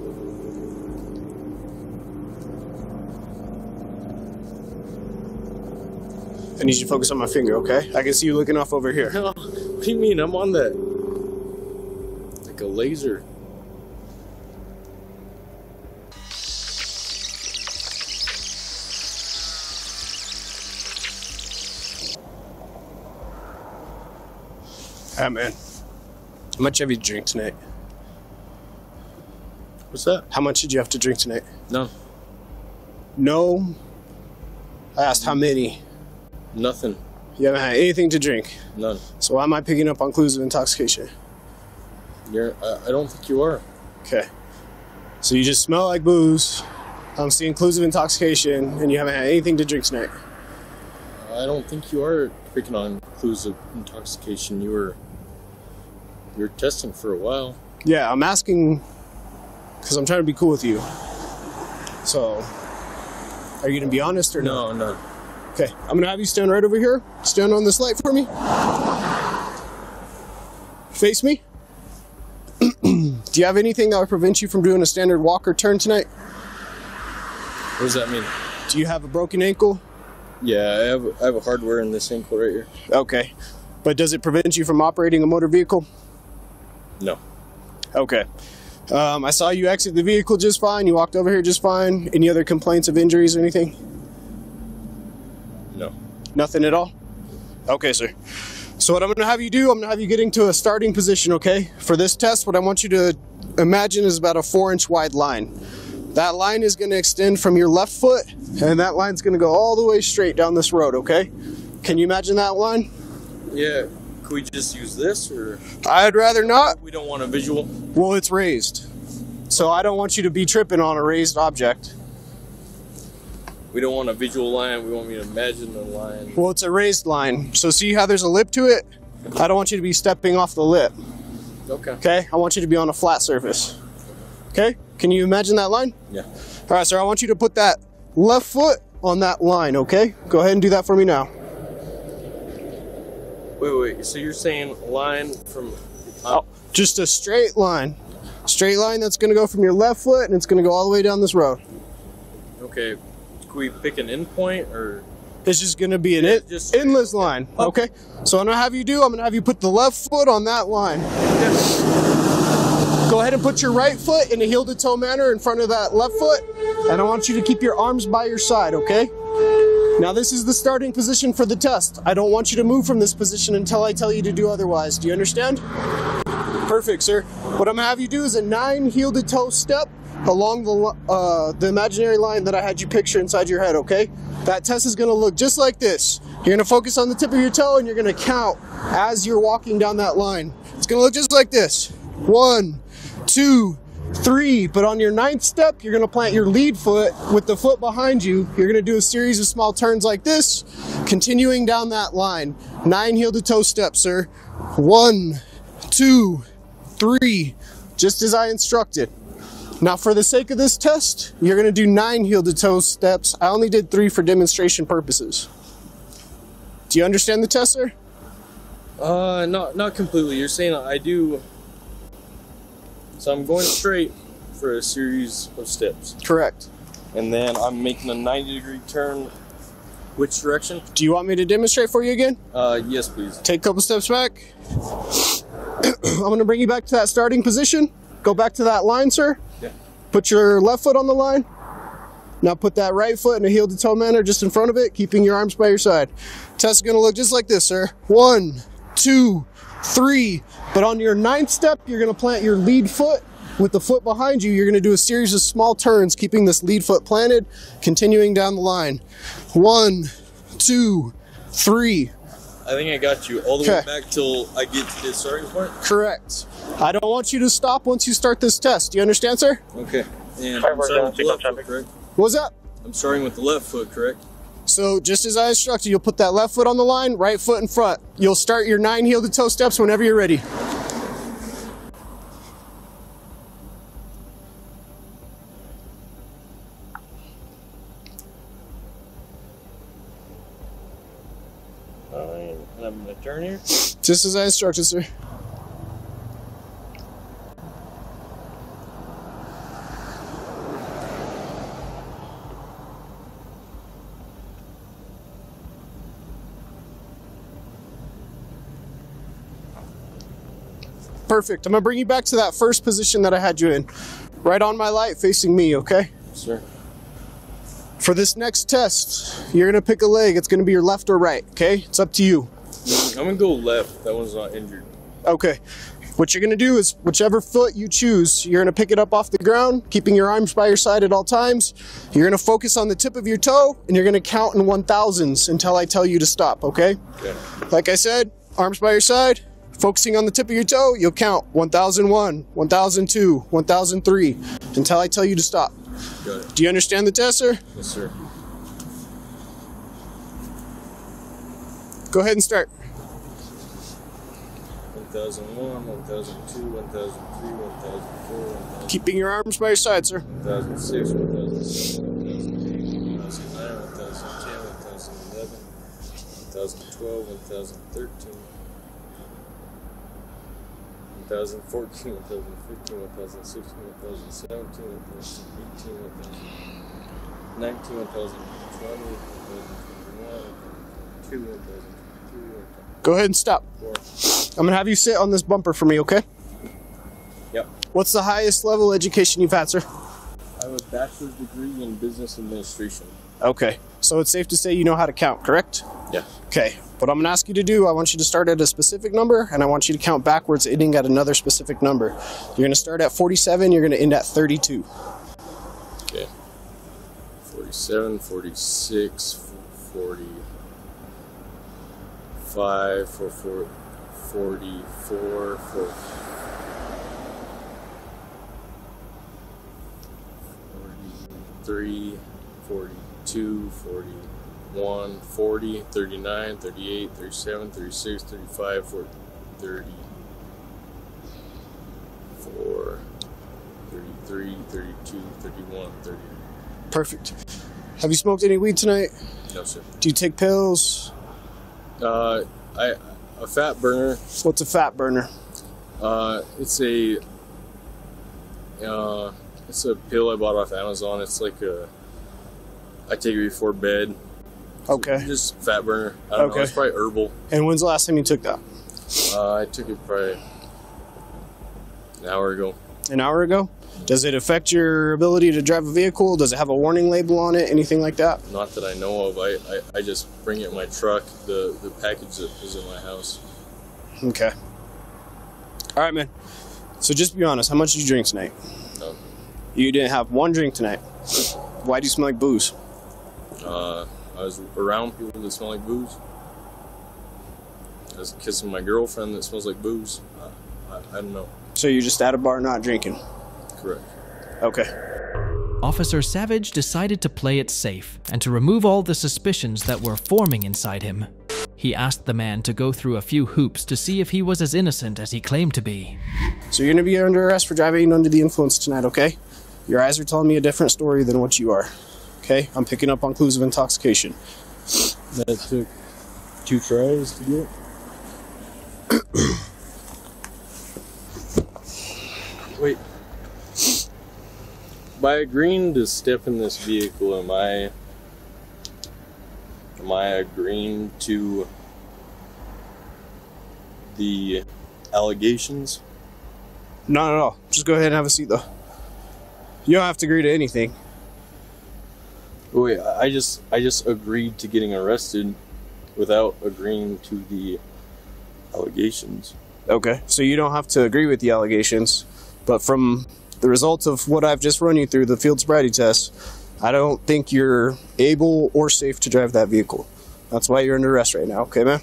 S1: I need you to focus on my finger, okay? I can see you looking off over here.
S12: No. What do you mean? I'm on that. Like a laser.
S1: Ah, man. How much have you drank tonight?
S12: What's that?
S1: How much did you have to drink tonight?
S12: No.
S1: No. I asked how many.
S12: Nothing.
S1: You haven't had anything to drink.
S12: None.
S1: So why am I picking up on clues of intoxication?
S12: You're. I, I don't think you are.
S1: Okay. So you just smell like booze. I'm seeing clues of intoxication, and you haven't had anything to drink tonight.
S12: I don't think you are picking on clues of intoxication. You were. You were testing for a while.
S1: Yeah, I'm asking because I'm trying to be cool with you. So, are you gonna be honest or
S12: no? No,
S1: Okay, I'm gonna have you stand right over here. Stand on this light for me. Face me. Do you have anything that would prevent you from doing a standard walk or turn tonight?
S12: What does that mean?
S1: Do you have a broken ankle?
S12: Yeah, I have. I have a hardware in this ankle right here.
S1: Okay. But does it prevent you from operating a motor vehicle?
S12: No.
S1: Okay. Um, I saw you exit the vehicle just fine. You walked over here just fine. Any other complaints of injuries or anything?
S12: No.
S1: Nothing at all? Okay, sir. So, what I'm going to have you do, I'm going to have you get into a starting position, okay? For this test, what I want you to imagine is about a four inch wide line. That line is going to extend from your left foot, and that line's going to go all the way straight down this road, okay? Can you imagine that line?
S12: Yeah. Could we just use this, or
S1: I'd rather not.
S12: we don't want a visual?
S1: Well, it's raised. So, I don't want you to be tripping on a raised object.
S12: We don't want a visual line. We want you to imagine the line.
S1: Well, it's a raised line. So, see how there's a lip to it? I don't want you to be stepping off the lip.
S12: Okay.
S1: Okay? I want you to be on a flat surface. Okay? Can you imagine that line?
S12: Yeah.
S1: All right, sir. I want you to put that left foot on that line, okay? Go ahead and do that for me now.
S12: Wait, wait. So you're saying line from?
S1: Oh, just a straight line. Straight line that's going to go from your left foot and it's going to go all the way down this road.
S12: Okay. Could we pick an endpoint or?
S1: It's just going to be an en-
S12: just-
S1: endless line, oh. okay? So I'm going to have you do, I'm going to have you put the left foot on that line. Go ahead and put your right foot in a heel to toe manner in front of that left foot. And I want you to keep your arms by your side, okay? Now, this is the starting position for the test. I don't want you to move from this position until I tell you to do otherwise. Do you understand? Perfect, sir. What I'm gonna have you do is a nine heel to toe step along the uh, the imaginary line that I had you picture inside your head. Okay? That test is gonna look just like this. You're gonna focus on the tip of your toe and you're gonna count as you're walking down that line. It's gonna look just like this. One, two, three. But on your ninth step, you're gonna plant your lead foot with the foot behind you. You're gonna do a series of small turns like this, continuing down that line. Nine heel to toe steps, sir. One, two, three, just as I instructed. Now, for the sake of this test, you're gonna do nine heel to toe steps. I only did three for demonstration purposes. Do you understand the test, sir?
S12: Uh, not not completely. You're saying I do. So I'm going straight for a series of steps,
S1: Correct.
S12: and then I'm making a 90 degree turn. Which direction?
S1: Do you want me to demonstrate for you again?
S12: Uh, yes, please.
S1: Take a couple steps back. I'm gonna bring you back to that starting position. Go back to that line, sir. Put your left foot on the line. Now put that right foot in a heel to toe manner just in front of it, keeping your arms by your side. Test is gonna look just like this, sir. One, two, three. But on your ninth step, you're gonna plant your lead foot with the foot behind you. You're gonna do a series of small turns, keeping this lead foot planted, continuing down the line. One, two, three.
S12: I think I got you all the way back till I get to the starting point.
S1: Correct. I don't want you to stop once you start this test. Do you understand, sir?
S12: Okay. And
S2: Five
S12: I'm starting with the
S2: up
S12: left foot, correct?
S1: What was that?
S12: I'm starting with the left foot, correct?
S1: So just as I instructed, you'll put that left foot on the line, right foot in front. You'll start your nine heel to toe steps whenever you're ready.
S12: Alright, and I'm gonna turn here.
S1: Just as I instructed, sir. Perfect. I'm gonna bring you back to that first position that I had you in. Right on my light facing me, okay?
S12: Sir.
S1: For this next test, you're gonna pick a leg. It's gonna be your left or right, okay? It's up to you.
S12: Mm, I'm gonna go left. That one's not injured.
S1: Okay. What you're gonna do is whichever foot you choose, you're gonna pick it up off the ground, keeping your arms by your side at all times. You're gonna focus on the tip of your toe and you're gonna count in one thousands until I tell you to stop, okay?
S12: Okay.
S1: Like I said, arms by your side, focusing on the tip of your toe, you'll count 1001, 1002, 1003 until I tell you to stop.
S12: Got it.
S1: Do you understand the test, sir?
S12: Yes, sir.
S1: Go ahead and start.
S12: 1001, 1002, 1003, 1004, 1000.
S1: Keeping your arms by your side, sir.
S12: 1006, 1007, 1008, 1009, 1010, 1011, 1012, 1013, 1014, 1015, 1016, 1017, 1018, 1019, 1020, 1021, 1022, 1023,
S1: Go ahead and stop.
S12: 1024.
S1: I'm gonna have you sit on this bumper for me, okay?
S12: Yep.
S1: What's the highest level education you've had, sir?
S12: I have a bachelor's degree in business administration.
S1: Okay. So it's safe to say you know how to count, correct?
S12: Yeah.
S1: Okay. What I'm going to ask you to do, I want you to start at a specific number and I want you to count backwards, ending at another specific number. You're going to start at 47, you're going to end at 32.
S12: Okay. 47, 46, 45, 44, 44, 4, 43, 42, 41, 40, 39, 38, 37, 36, 35, 40, 34, 33, 32, 31, 30.
S1: Perfect. Have you smoked any weed tonight?
S12: No, sir.
S1: Do you take pills?
S12: Uh, I a fat burner.
S1: What's a fat burner?
S12: Uh, it's a uh, it's a pill I bought off Amazon. It's like a I take it before bed.
S1: Okay.
S12: Just fat burner. I don't
S1: Okay.
S12: know. It's probably herbal.
S1: And when's the last time you took that?
S12: Uh, I took it probably an hour ago.
S1: An hour ago? Does it affect your ability to drive a vehicle? Does it have a warning label on it? Anything like that?
S12: Not that I know of. I, I, I just bring it in my truck. The the package that is in my house.
S1: Okay. All right, man. So just be honest. How much did you drink tonight? You didn't have one drink tonight. Why do you smell like booze?
S12: Uh, I was around people that smell like booze. I was kissing my girlfriend that smells like booze. Uh, I, I don't know.
S1: So you're just at a bar not drinking?
S12: Correct.
S1: Okay.
S3: Officer Savage decided to play it safe and to remove all the suspicions that were forming inside him. He asked the man to go through a few hoops to see if he was as innocent as he claimed to be.
S1: So you're gonna be under arrest for driving under the influence tonight, okay? Your eyes are telling me a different story than what you are. Okay? I'm picking up on clues of intoxication.
S12: That took two tries to get. Wait. By agreeing to step in this vehicle, am I am I agreeing to the allegations?
S1: No, no, no. Just go ahead and have a seat, though. You don't have to agree to anything.
S12: Oh, Wait, I I just I just agreed to getting arrested without agreeing to the allegations.
S1: Okay, so you don't have to agree with the allegations, but from the results of what I've just run you through, the field sobriety test, I don't think you're able or safe to drive that vehicle. That's why you're under arrest right now, okay, man?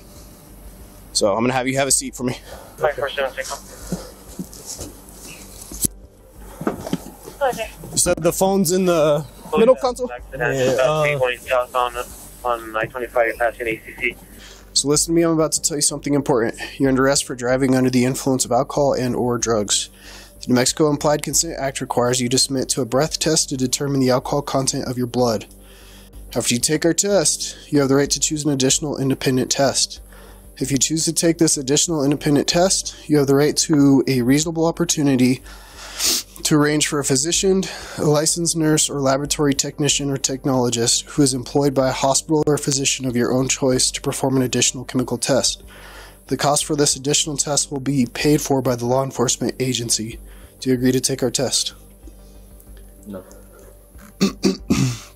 S1: So I'm gonna have you have a seat for me.
S7: Five four seven six.
S1: You said the phone's in the middle console?
S7: Accident.
S1: uh,
S7: on on I twenty five passing ACC.
S1: So listen to me, I'm about to tell you something important. You're under arrest for driving under the influence of alcohol and or drugs. The New Mexico Implied Consent Act requires you to submit to a breath test to determine the alcohol content of your blood. After you take our test, you have the right to choose an additional independent test. If you choose to take this additional independent test, you have the right to a reasonable opportunity to arrange for a physician, a licensed nurse, or laboratory technician or technologist who is employed by a hospital or physician of your own choice to perform an additional chemical test. The cost for this additional test will be paid for by the law enforcement agency. Do you agree to take our test?
S12: No.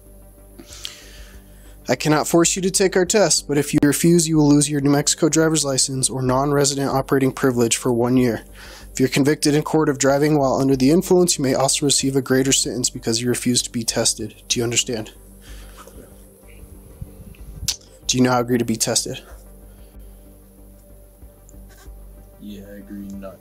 S1: I cannot force you to take our test, but if you refuse, you will lose your New Mexico driver's license or non resident operating privilege for one year. If you're convicted in court of driving while under the influence, you may also receive a greater sentence because you refuse to be tested. Do you understand? Do you now agree to be tested?
S12: Yeah, I agree not to be tested.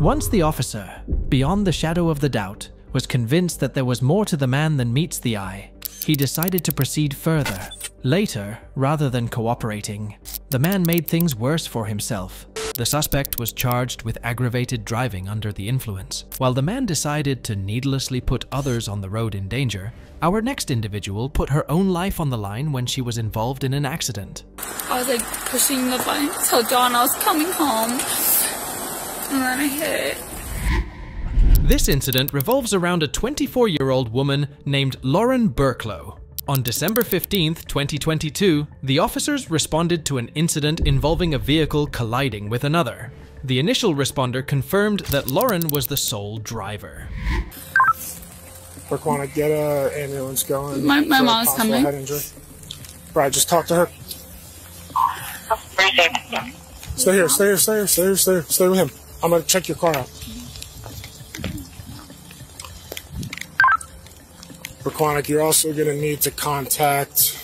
S3: Once the officer, beyond the shadow of the doubt, was convinced that there was more to the man than meets the eye, he decided to proceed further. Later, rather than cooperating, the man made things worse for himself. The suspect was charged with aggravated driving under the influence. While the man decided to needlessly put others on the road in danger, our next individual put her own life on the line when she was involved in an accident.
S13: I was like pushing the button to tell John I was coming home. And then I hit it.
S3: This incident revolves around a 24 year old woman named Lauren Burklow. On December 15th, 2022, the officers responded to an incident involving a vehicle colliding with another. The initial responder confirmed that Lauren was the sole driver.
S14: Raquana, get a ambulance going.
S13: My- my
S14: for
S13: mom's coming.
S14: Head injury. Right, just talk to her. Stay here, stay here, stay here, stay here, stay here, stay with him. I'm gonna check your car out. Raquanic, you're also gonna need to contact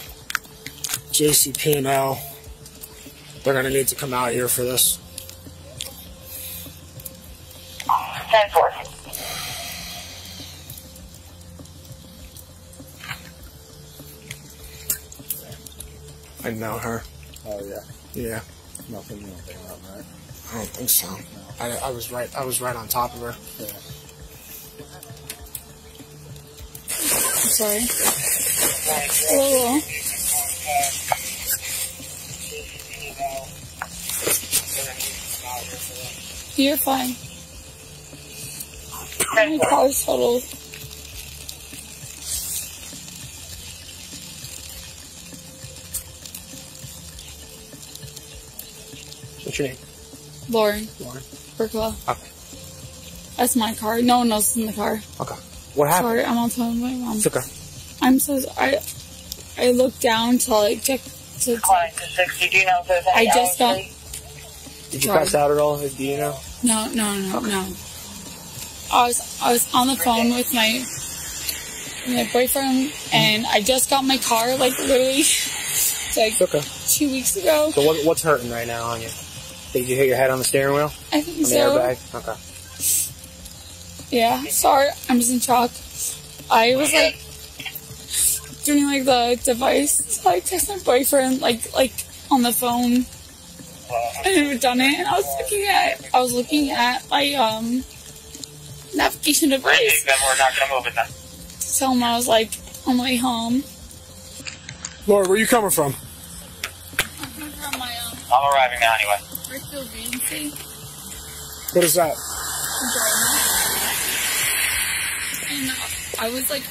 S14: JCP&L. They're gonna need to come out here for this.
S7: Ten four.
S14: I know her.
S2: Oh yeah.
S14: Yeah.
S2: Nothing you don't right?
S14: I don't think so. I, I was right. I was right on top of her.
S2: Yeah.
S13: I'm sorry. Hello. You're fine. My car's totaled.
S14: What's your name?
S13: Lauren.
S14: Lauren.
S13: Burkla.
S14: Okay.
S13: That's my car. No one else is in the car.
S14: Okay. What happened?
S13: Sorry, I'm on phone with my mom.
S14: It's okay.
S13: I'm so I I looked down to like check to
S7: Client to sixty. Do you know if there's any
S13: I just got
S14: Did you pass out at all? Do you know?
S13: no no no no. I was I was on the phone with my my boyfriend and I just got my car like literally like
S14: okay.
S13: two weeks ago.
S14: So what, what's hurting right now on you? Did you hit your head on the steering wheel?
S13: I think
S14: On the
S13: so.
S14: airbag? Okay.
S13: Yeah, sorry, I'm just in shock. I was like doing like the device to like text my boyfriend like like on the phone. I never done it, and I was looking at I was looking at my um navigation device
S7: Then we're not gonna move it then.
S13: to tell him I was like on my way home.
S14: Laura, where are you coming from?
S13: From my um
S7: I'm arriving now anyway.
S13: Bristol Regency.
S14: What is that?
S13: And uh, I was like,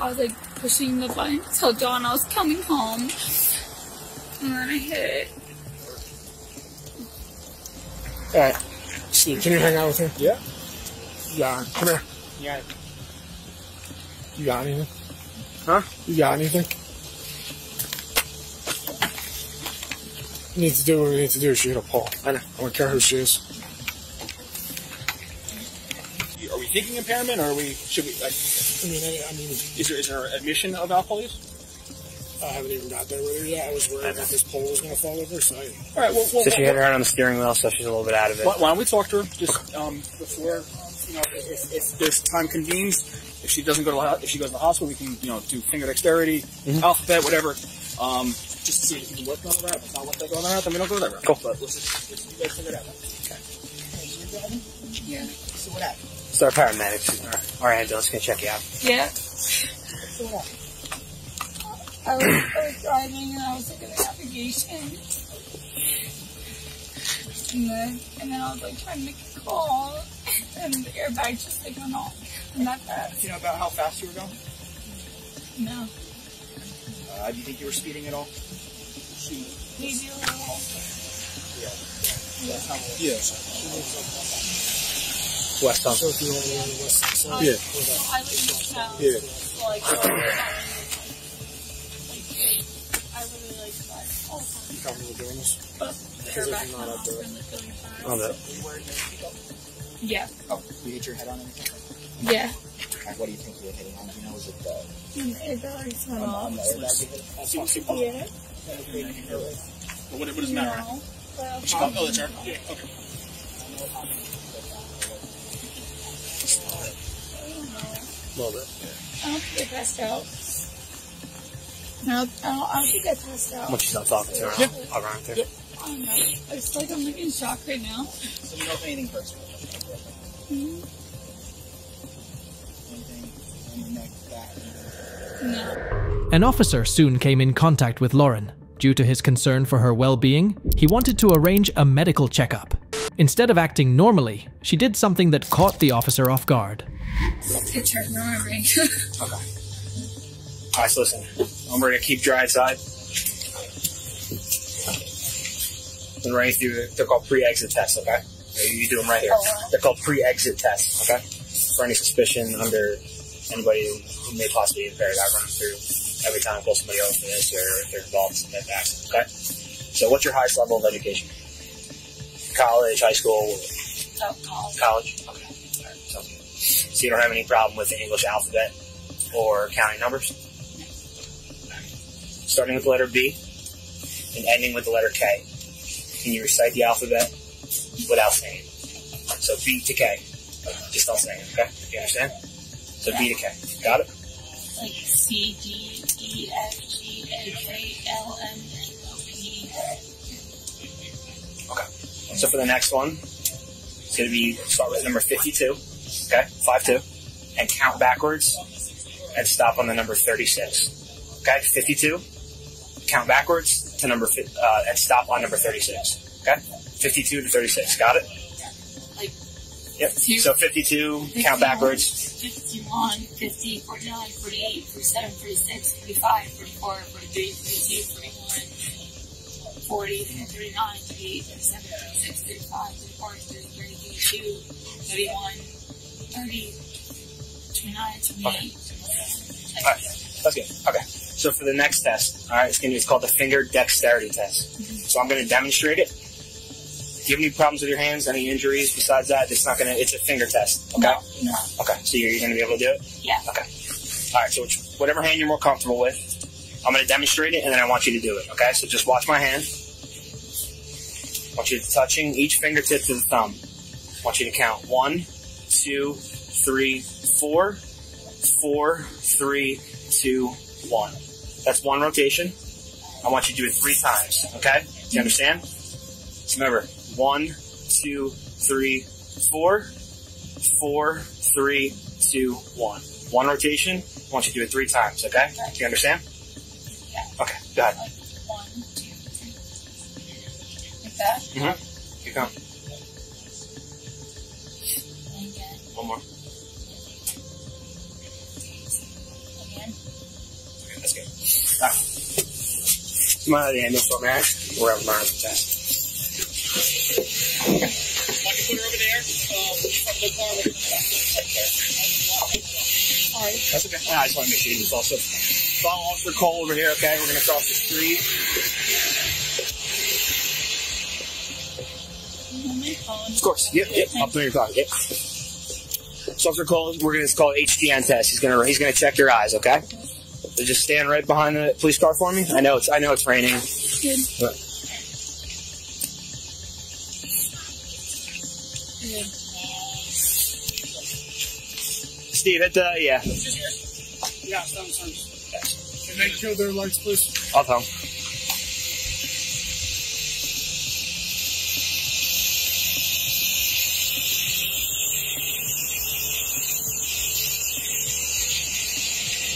S13: I was like pushing the button to tell John I was coming home, and then I hit it.
S14: All right. Steve, can you hang out with me?
S2: Yeah.
S14: Yeah. Come here.
S2: Yeah.
S14: You got anything? Huh? You got anything? We need to do what we need to do. She hit a pole. I don't, I don't care who she is.
S15: Are we thinking impairment, or are we? Should we? Like,
S14: I mean, I, I mean,
S15: is there is there admission of alcohol use?
S14: I haven't even got there with her yet. I was worried that this pole was going to fall over, so I.
S15: All right. Well, well
S16: So she hit her head on the steering wheel, so she's a little bit out of it.
S15: Why, why don't we talk to her just um, before you know if, if this time convenes? If she doesn't go to the, if she goes to the hospital, we can you know do finger dexterity,
S16: Mhm.
S15: alphabet, whatever, um, just to see if we can work on the route. If it's not what they go on the route, then we don't go that route.
S16: Cool.
S15: But let's just, let's, let's figure it out. Okay.
S9: Yeah. So what happened?
S16: So our paramedics, our, our ambulance can check you out.
S13: Yeah.
S9: So what happened?
S13: I was, I was driving and I was looking at navigation. And then, and then I was like trying to make a call and the airbag just like went off. And that.
S15: Do you know about how fast you were going?
S13: No.
S15: Uh, do you think you were speeding at all?
S13: Maybe a little.
S15: Yeah.
S16: West on.
S14: Yeah.
S13: So I live in this town.
S14: Yeah.
S13: So like, so, like, I really like that. Oh,
S14: You comfortable doing this?
S13: but
S14: Because if
S13: airbag
S14: you're not
S13: went
S14: up
S13: off
S14: there.
S13: really, really fast.
S16: Oh, that.
S13: Yeah.
S15: Oh, you hit your head on anything?
S13: Yeah.
S15: Okay, What do you think you were hitting on? Do you know, was it the,
S13: And the airbag went
S15: on, on the airbag you hit? I'll see, see,
S13: Yeah.
S15: Well, what, what does it matter?
S13: No. Well,
S15: She called, that's her? Yeah, okay.
S16: A little bit.
S13: I don't think I passed out. No, I don't, think I passed out.
S16: Once she's done talking to her,
S15: Yeah.
S16: I'll, I'll run with her.
S13: I don't know. It's like I'm like in shock right now.
S15: So you know if anything hurts?
S13: Mhm.
S15: Anything on your neck, back?
S13: No.
S3: An officer soon came in contact with Lauren. Due to his concern for her well being, he wanted to arrange a medical checkup. Instead of acting normally, she did something that caught the officer off guard.
S13: Picture of my ring.
S16: Okay. Alright, so listen. I'm ready to keep dry inside. And running through, they're called pre-exit tests, okay? You do them right here. They're called pre-exit tests, okay? For any suspicion under anybody who may possibly be impaired, I run them through every time I pull somebody over for this or if they're involved in that accident, okay? So what's your highest level of education? College, high school,
S13: Oh, college.
S16: college? Okay. Sounds good. So you don't have any problem with the English alphabet or counting numbers? Starting with the letter B and ending with the letter K. Can you recite the alphabet without saying it? So B to K. Just don't say it, okay? You understand? So B to K. Got it?
S13: Like C, D, E, F, G, A, K, L, M, N, O, P.
S16: Okay. So for the next one, it's going to be start with number 52, okay? 5 2. And count backwards and stop on the number 36. Okay? 52. Count backwards to number, fi- uh, and stop on number 36. Okay? 52 to 36. Got it? Yep.
S13: Two.
S16: So 52, count backwards.
S13: 51, 50, 49, 48, 47, 46, 45, 44, 43, 42, 41, 40, 39, 38, 37, 36, 35, 34, 33, 32, 31, 30, 29, 28. Okay.
S16: Alright, that's good. Okay. So for the next test, alright, it's gonna be it's called the finger dexterity test. Mm-hmm. So I'm gonna demonstrate it. Do you have any problems with your hands? Any injuries besides that? It's not gonna. It's a finger test. Okay.
S13: No.
S16: Okay. So you're, you're gonna be able to do it.
S13: Yeah.
S16: Okay. All right. So which, whatever hand you're more comfortable with, I'm gonna demonstrate it, and then I want you to do it. Okay. So just watch my hand. I want you to touching each fingertip to the thumb. I want you to count one, two, three, four, four, three, two, one. That's one rotation. I want you to do it three times. Okay. Do you understand? So remember, one, two, three, four, four, three, two, one. One rotation. I want you to do it three times. Okay. Do you understand?
S13: Yeah.
S16: Okay. Go ahead.
S13: One, two, three. Like that?
S16: Mm-hmm. Keep going.
S13: And again.
S16: One more.
S13: Again.
S16: Okay, that's good. All right. Come on out of the ambulance for a. We're having learning the test.
S15: I can put her over there, um, from the car.
S13: Sorry.
S16: That's okay. I just want to make sure you just also follow Officer Cole over here, okay? We're going to cross the street. Of course. Yep, yep. I'll put in your pocket. Yep. So Officer Cole, we're going to call it HGN test. He's going to he's going to check your eyes, okay? So just stand right behind the police car for me. I know it's I know it's raining.
S13: Good.
S16: But Steve, hit the yeah.
S14: Yeah, stop signs. Can they kill their lights, please?
S16: I'll tell him.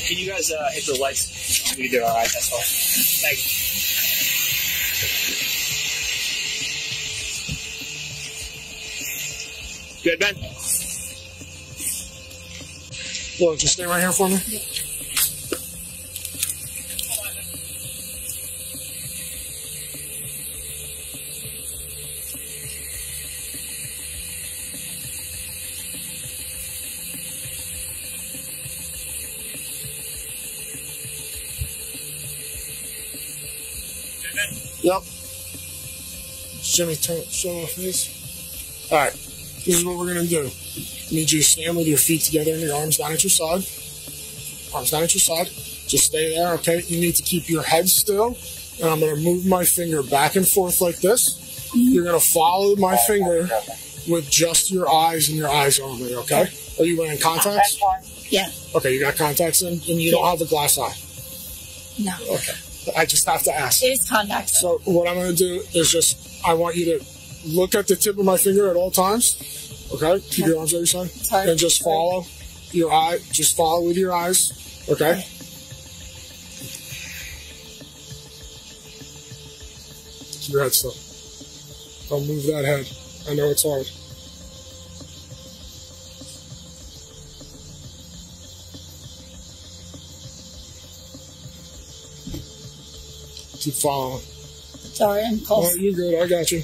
S16: Can you guys uh, hit the lights? We do all right. That's all. Thank you. Good, Ben.
S14: Look, just stay right here for me. Yep. Jimmy, turn, show my face. All right. Is what we're gonna do. I need you to stand with your feet together and your arms down at your side. Arms down at your side. Just stay there, okay? You need to keep your head still. And I'm gonna move my finger back and forth like this. Mm-hmm. You're gonna follow my finger with just your eyes and your eyes only, okay? Are you wearing contacts?
S13: Yeah.
S14: Okay, you got contacts in, and you don't have a glass eye.
S13: No.
S14: Okay. I just have to ask.
S13: It is contacts.
S14: So what I'm going to do is just I want you to look at the tip of my finger at all times. Okay, keep your arms at your side, and just follow your eye. Just follow with your eyes. Okay. Keep your head still. Don't move that head. I know it's hard. Keep following.
S13: Sorry, I'm cold.
S14: Oh, you're good. I got you.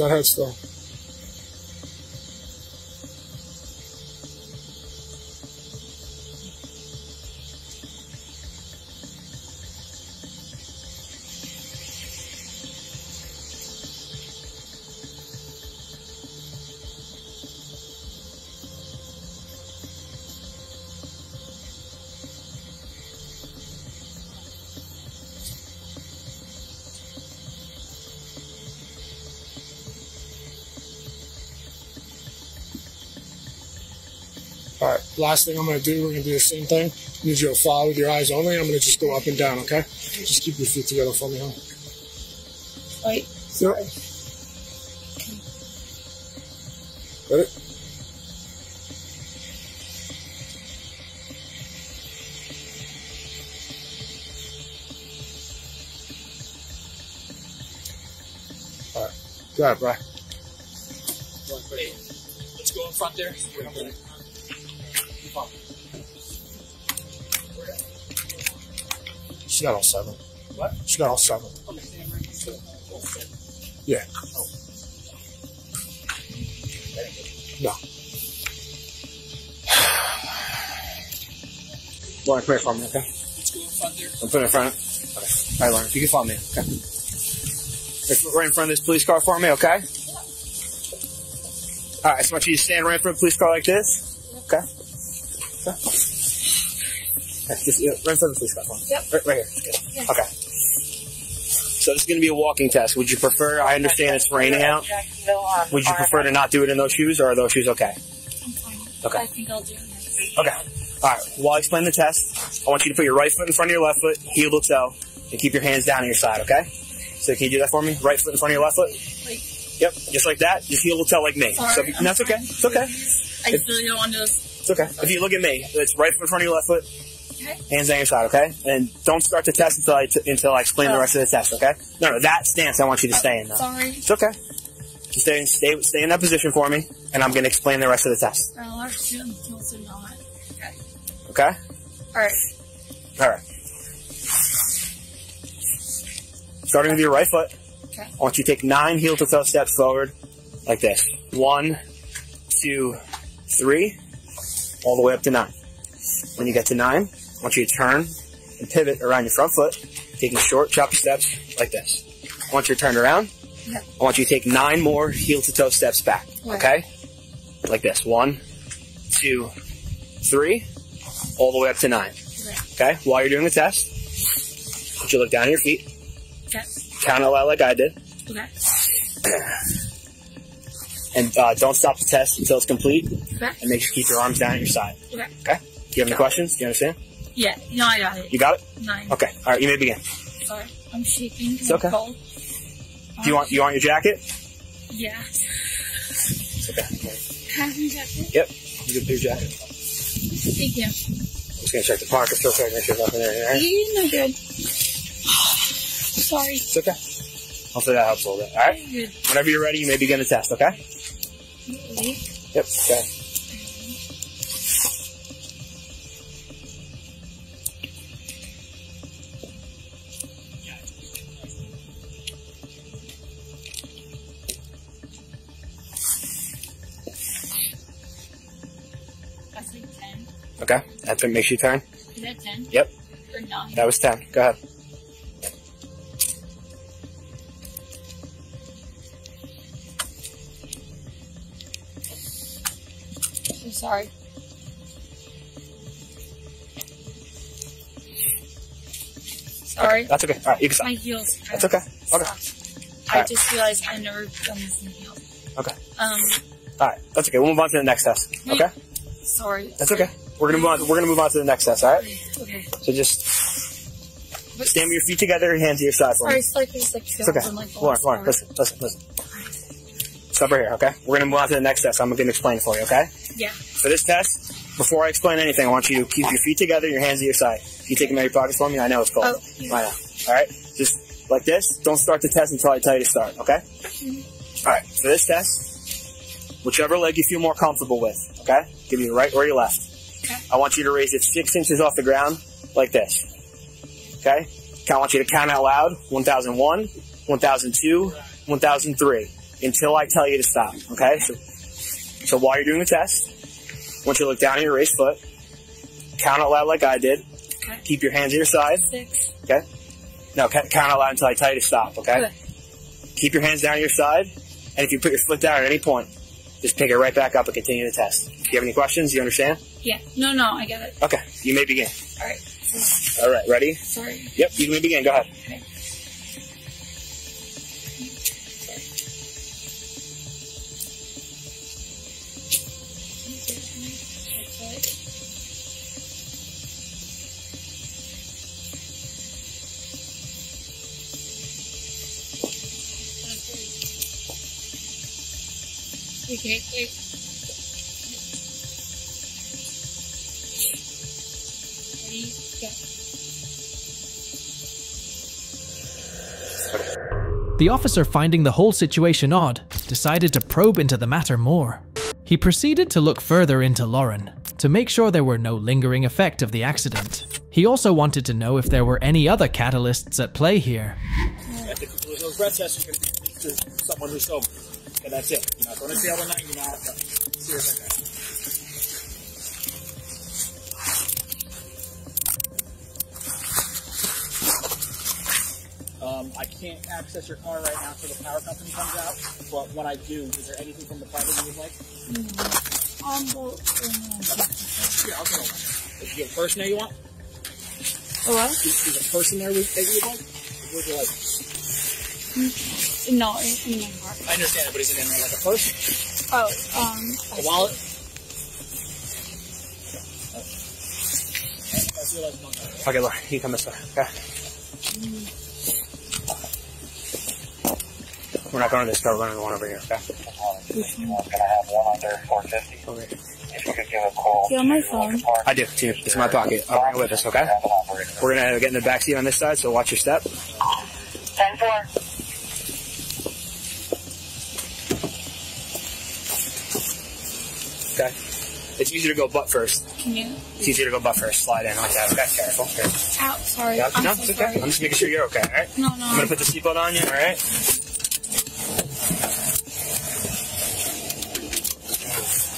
S14: That head still. Last thing I'm going to do, we're going to do the same thing. I need you to follow with your eyes only. I'm going to just go up and down. Okay. Just keep your feet together for me, huh?
S13: Wait.
S14: Yep. Ready? All right. Go ahead, Brian.
S12: Let's go in front there.
S14: She got all seven.
S12: What?
S14: She got all seven. Oh, oh, yeah. Oh. No.
S16: Lauren, come here for me, okay?
S12: Let's go in front there.
S16: I'm putting it in front. Okay. All right, Lauren, if you can follow me, okay? Right- Right in front of this police car for me, okay? All right, so I want you to stand right in front of the police car like this, okay? Okay. Okay, just yeah, right in front of the police car.
S13: Yep.
S16: Right, right here. Good. Okay. So this is going to be a walking test. Would you prefer? I understand it's raining out. Uh, Would you prefer to not do it in those shoes, or are those shoes okay? Okay.
S13: I think I'll do it.
S16: Okay. All right. While I explain the test, I want you to put your right foot in front of your left foot, heel to toe, and keep your hands down on your side. Okay. So can you do that for me? Right foot in front of your left foot. Yep. Just like that. Just heel to toe like me.
S13: Sorry,
S16: so you,
S13: I'm
S16: no, it's okay. It's okay.
S13: I
S16: If-
S13: really don't want to.
S16: It's okay. If you look at me, it's right foot in front of your left foot,
S13: Okay.
S16: hands on your side. Okay. And don't start the test until I t- until I explain the oh. rest of the test. Okay. No, no, that stance I want you to stay in. Though.
S13: Sorry.
S16: It's okay. Just stay, stay, stay in that position for me, and I'm going to explain the rest of the test.
S13: I'll have to do it not. Okay.
S16: Okay?
S13: Alright.
S16: All right. Starting with your right foot.
S13: Okay.
S16: I want you to take nine heel to toe steps forward, like this. One, two, three, all the way up to nine. When you get to nine, I want you to turn and pivot around your front foot, taking short, choppy steps like this. I want you to turn around.
S13: Yeah.
S16: I want you to take nine more heel to toe steps back.
S13: Right.
S16: Okay? Like this. One, two, three, all the way up to nine. Okay? While you're doing the test, I want you to look down at your feet,
S13: Okay.
S16: count out loud like I did,
S13: Okay.
S16: and uh, don't stop the test until it's complete.
S13: Okay.
S16: And make sure you keep your arms down at your side.
S13: Okay.
S16: Okay? Do you have any questions? Do you understand?
S13: Yeah. No, I got it.
S16: You got it?
S13: Nine.
S16: Okay. All right. You may begin.
S13: Sorry. I'm shaking.
S16: It's okay.
S13: Cold.
S16: Do you want you want your jacket?
S13: Yeah.
S16: It's okay.
S13: Have you jacket?
S16: Yep. You can put your jacket.
S13: Thank you.
S16: I'm just gonna check the pockets real quick. Make sure there's in there. All right?
S13: You no good. Sorry.
S16: It's okay. Hopefully that helps a little bit. All right.
S13: Good.
S16: Whenever you're ready, you may begin the test. Okay.
S13: Wait.
S16: Yep. Okay. Okay. That's what makes you turn.
S13: Is that ten?
S16: Yep.
S13: Or nine?
S16: That was ten. Go ahead.
S13: So sorry. Sorry.
S16: That's okay. All right. You can stop.
S13: My heels.
S16: That's okay. Okay.
S13: I
S16: Alright.
S13: just realized I've never done this in heels.
S16: Okay.
S13: Um,
S16: All right. That's okay. We'll move on to the next test.
S13: Wait.
S16: Okay.
S13: sorry.
S16: That's okay. We're gonna move on. We're gonna move on to the next test. All right.
S13: Okay.
S16: So just stand with your feet together, your hands to your side
S13: Sorry, it's like it's like
S16: It's okay.
S13: like
S16: Lauren, Lauren, listen, listen, listen. Stop right here, okay? We're gonna move on to the next test. I'm gonna explain it for you, okay?
S13: Yeah.
S16: For this test, before I explain anything, I want you to keep your feet together, your hands to your side. If you take them out of your pockets for me, I know it's cold.
S13: Oh, yeah.
S16: I know. All right. Just like this. Don't start the test until I tell you to start. Okay. All right. For this test, whichever leg you feel more comfortable with. Okay. Give me your right or your left. I want you to raise it six inches off the ground, like this. Okay. I want you to count out loud: 1001, 1002, 1003, until I tell you to stop. Okay. So, so while you're doing the test, I want you to look down at your raised foot, count out loud like I did.
S13: Okay.
S16: Keep your hands at your side.
S13: Six.
S16: Okay. No, ca- count out loud until I tell you to stop. Okay.
S13: Okay.
S16: Keep your hands down at your side, and if you put your foot down at any point, just pick it right back up and continue the test. Do you have any questions? You understand?
S13: Yeah. No, no, I get it.
S16: Okay. You may begin.
S13: All right.
S16: All right, Ready?
S13: sorry.
S16: Yep. You may begin. Go ahead.
S13: Okay. Okay, wait.
S3: The officer, finding the whole situation odd, decided to probe into the matter more. He proceeded to look further into Lauren to make sure there were no lingering effect of the accident. He also wanted to know if there were any other catalysts at play here.
S15: At the conclusion of the breath test, you're to someone who's. And that's it. You're not going to jail tonight. You're not no. serious like that. Um, I can't access your car right now until the power company comes out. But when I do, is there anything from the private you would like?
S13: Um, well,
S15: Yeah, I'll get that. Is there a person there you want?
S13: what?
S15: Is, is a person there with- that you would like? Would you like?
S13: No, it's in my car.
S15: I understand it, but is it in there like a purse?
S13: Oh, um,
S15: A wallet? Feel like.
S16: Okay, Lauren. You come this way. Okay. We're not going to this car. We're going to the one over here. Okay.
S13: which one?
S7: Gonna have one under 450.
S16: Okay.
S7: If you could give a call.
S13: Yeah, my phone.
S16: I do. Too. It's in my pocket. I'll bring it with us. Okay. We're gonna get in the back seat on this side, so watch your step.
S7: 10 4.
S16: Okay. It's easier to go butt first.
S13: Can you?
S16: It's easier to go butt first. Slide in like that. Okay, careful. Here.
S13: Ow, sorry.
S16: Yeah,
S13: I'm
S16: no,
S13: so
S16: it's okay.
S13: sorry.
S16: I'm just making sure you're okay, alright?
S13: No, no.
S16: I'm gonna put the seatbelt on you, alright?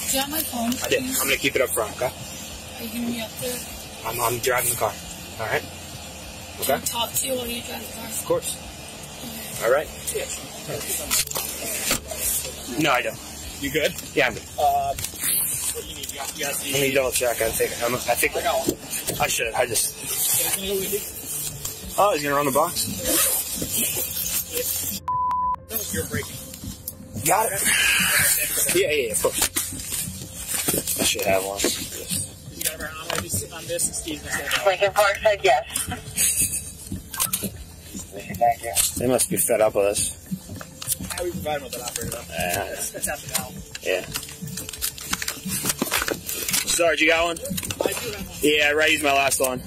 S13: Do you have my phone?
S16: I did. I'm gonna keep it up front, okay?
S13: Are you gonna be up there?
S16: I'm, I'm driving the car. Alright?
S13: Can I
S16: Okay?
S13: talk to you while you drive the car?
S16: Of course. Alright? Yeah. No, I don't.
S15: You good?
S16: Yeah, I'm good.
S15: Uh,
S16: Let me double check. I think I'm, I think
S15: I got one.
S16: I should. I just.
S15: It's gonna go easy.
S16: Oh, he's gonna run the box.
S15: You're breaking.
S16: Got it. Yeah, yeah, yeah, of course. I should have one.
S15: You got I'm gonna be sitting on this and Steve's gonna sit
S7: Lincoln Park said yes.
S16: They must be fed up with us.
S15: How we provide them with that operator though?
S16: Yeah. Sarge, you got one? Yeah, right. He's my last one.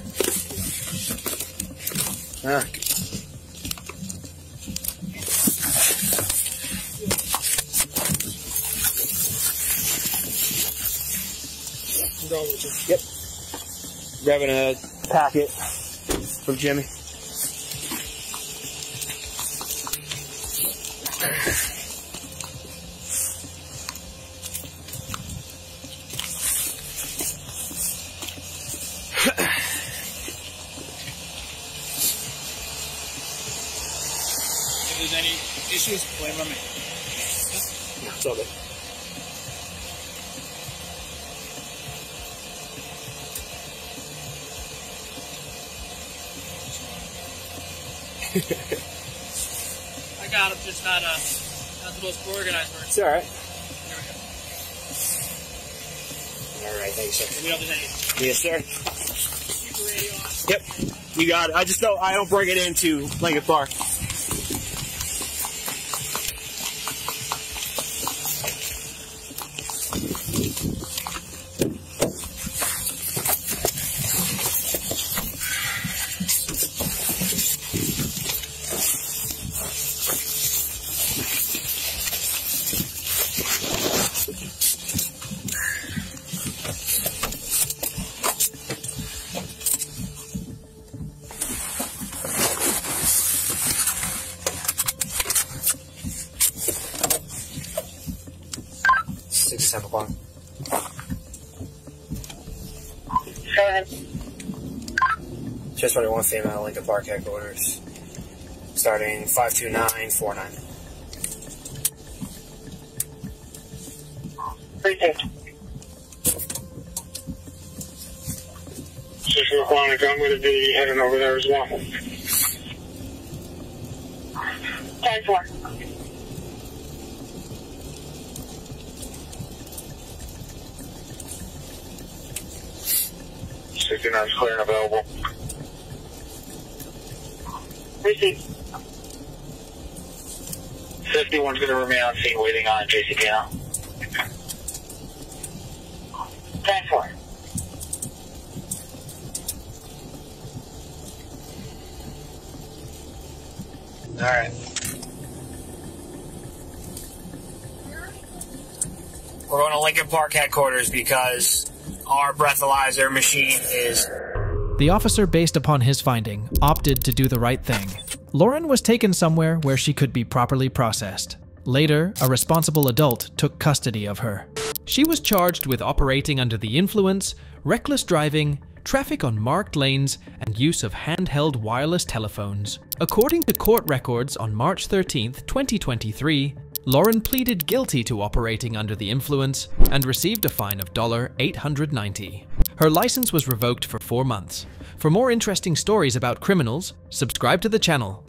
S16: Yep. Grabbing a packet from Jimmy.
S15: If there's any issues, blame it on me.
S16: It's all good.
S15: I got him, just not, uh, not the most organized version.
S16: It's all right.
S15: Here we go.
S16: All right, thanks, sir.
S15: Me know if there's any.
S16: Yes, sir.
S15: Keep the radio on.
S16: Yep. You got it. I just don't. I don't bring it into Lincoln Park. Pittsburgh one female. of Lincoln Park headquarters, starting 52949.
S7: Precinct. Just look on and gun with heading over there as well. 10 4. Going to remain on scene waiting on now. Ten four.
S16: All right. We're going to Lincoln Park headquarters because our breathalyzer machine is.
S3: The officer, based upon his finding, opted to do the right thing. Lauren was taken somewhere where she could be properly processed. Later, a responsible adult took custody of her. She was charged with operating under the influence, reckless driving, traffic on marked lanes, and use of handheld wireless telephones. According to court records on March 13, 2023, Lauren pleaded guilty to operating under the influence and received a fine of 890. Her license was revoked for four months. For more interesting stories about criminals, subscribe to the channel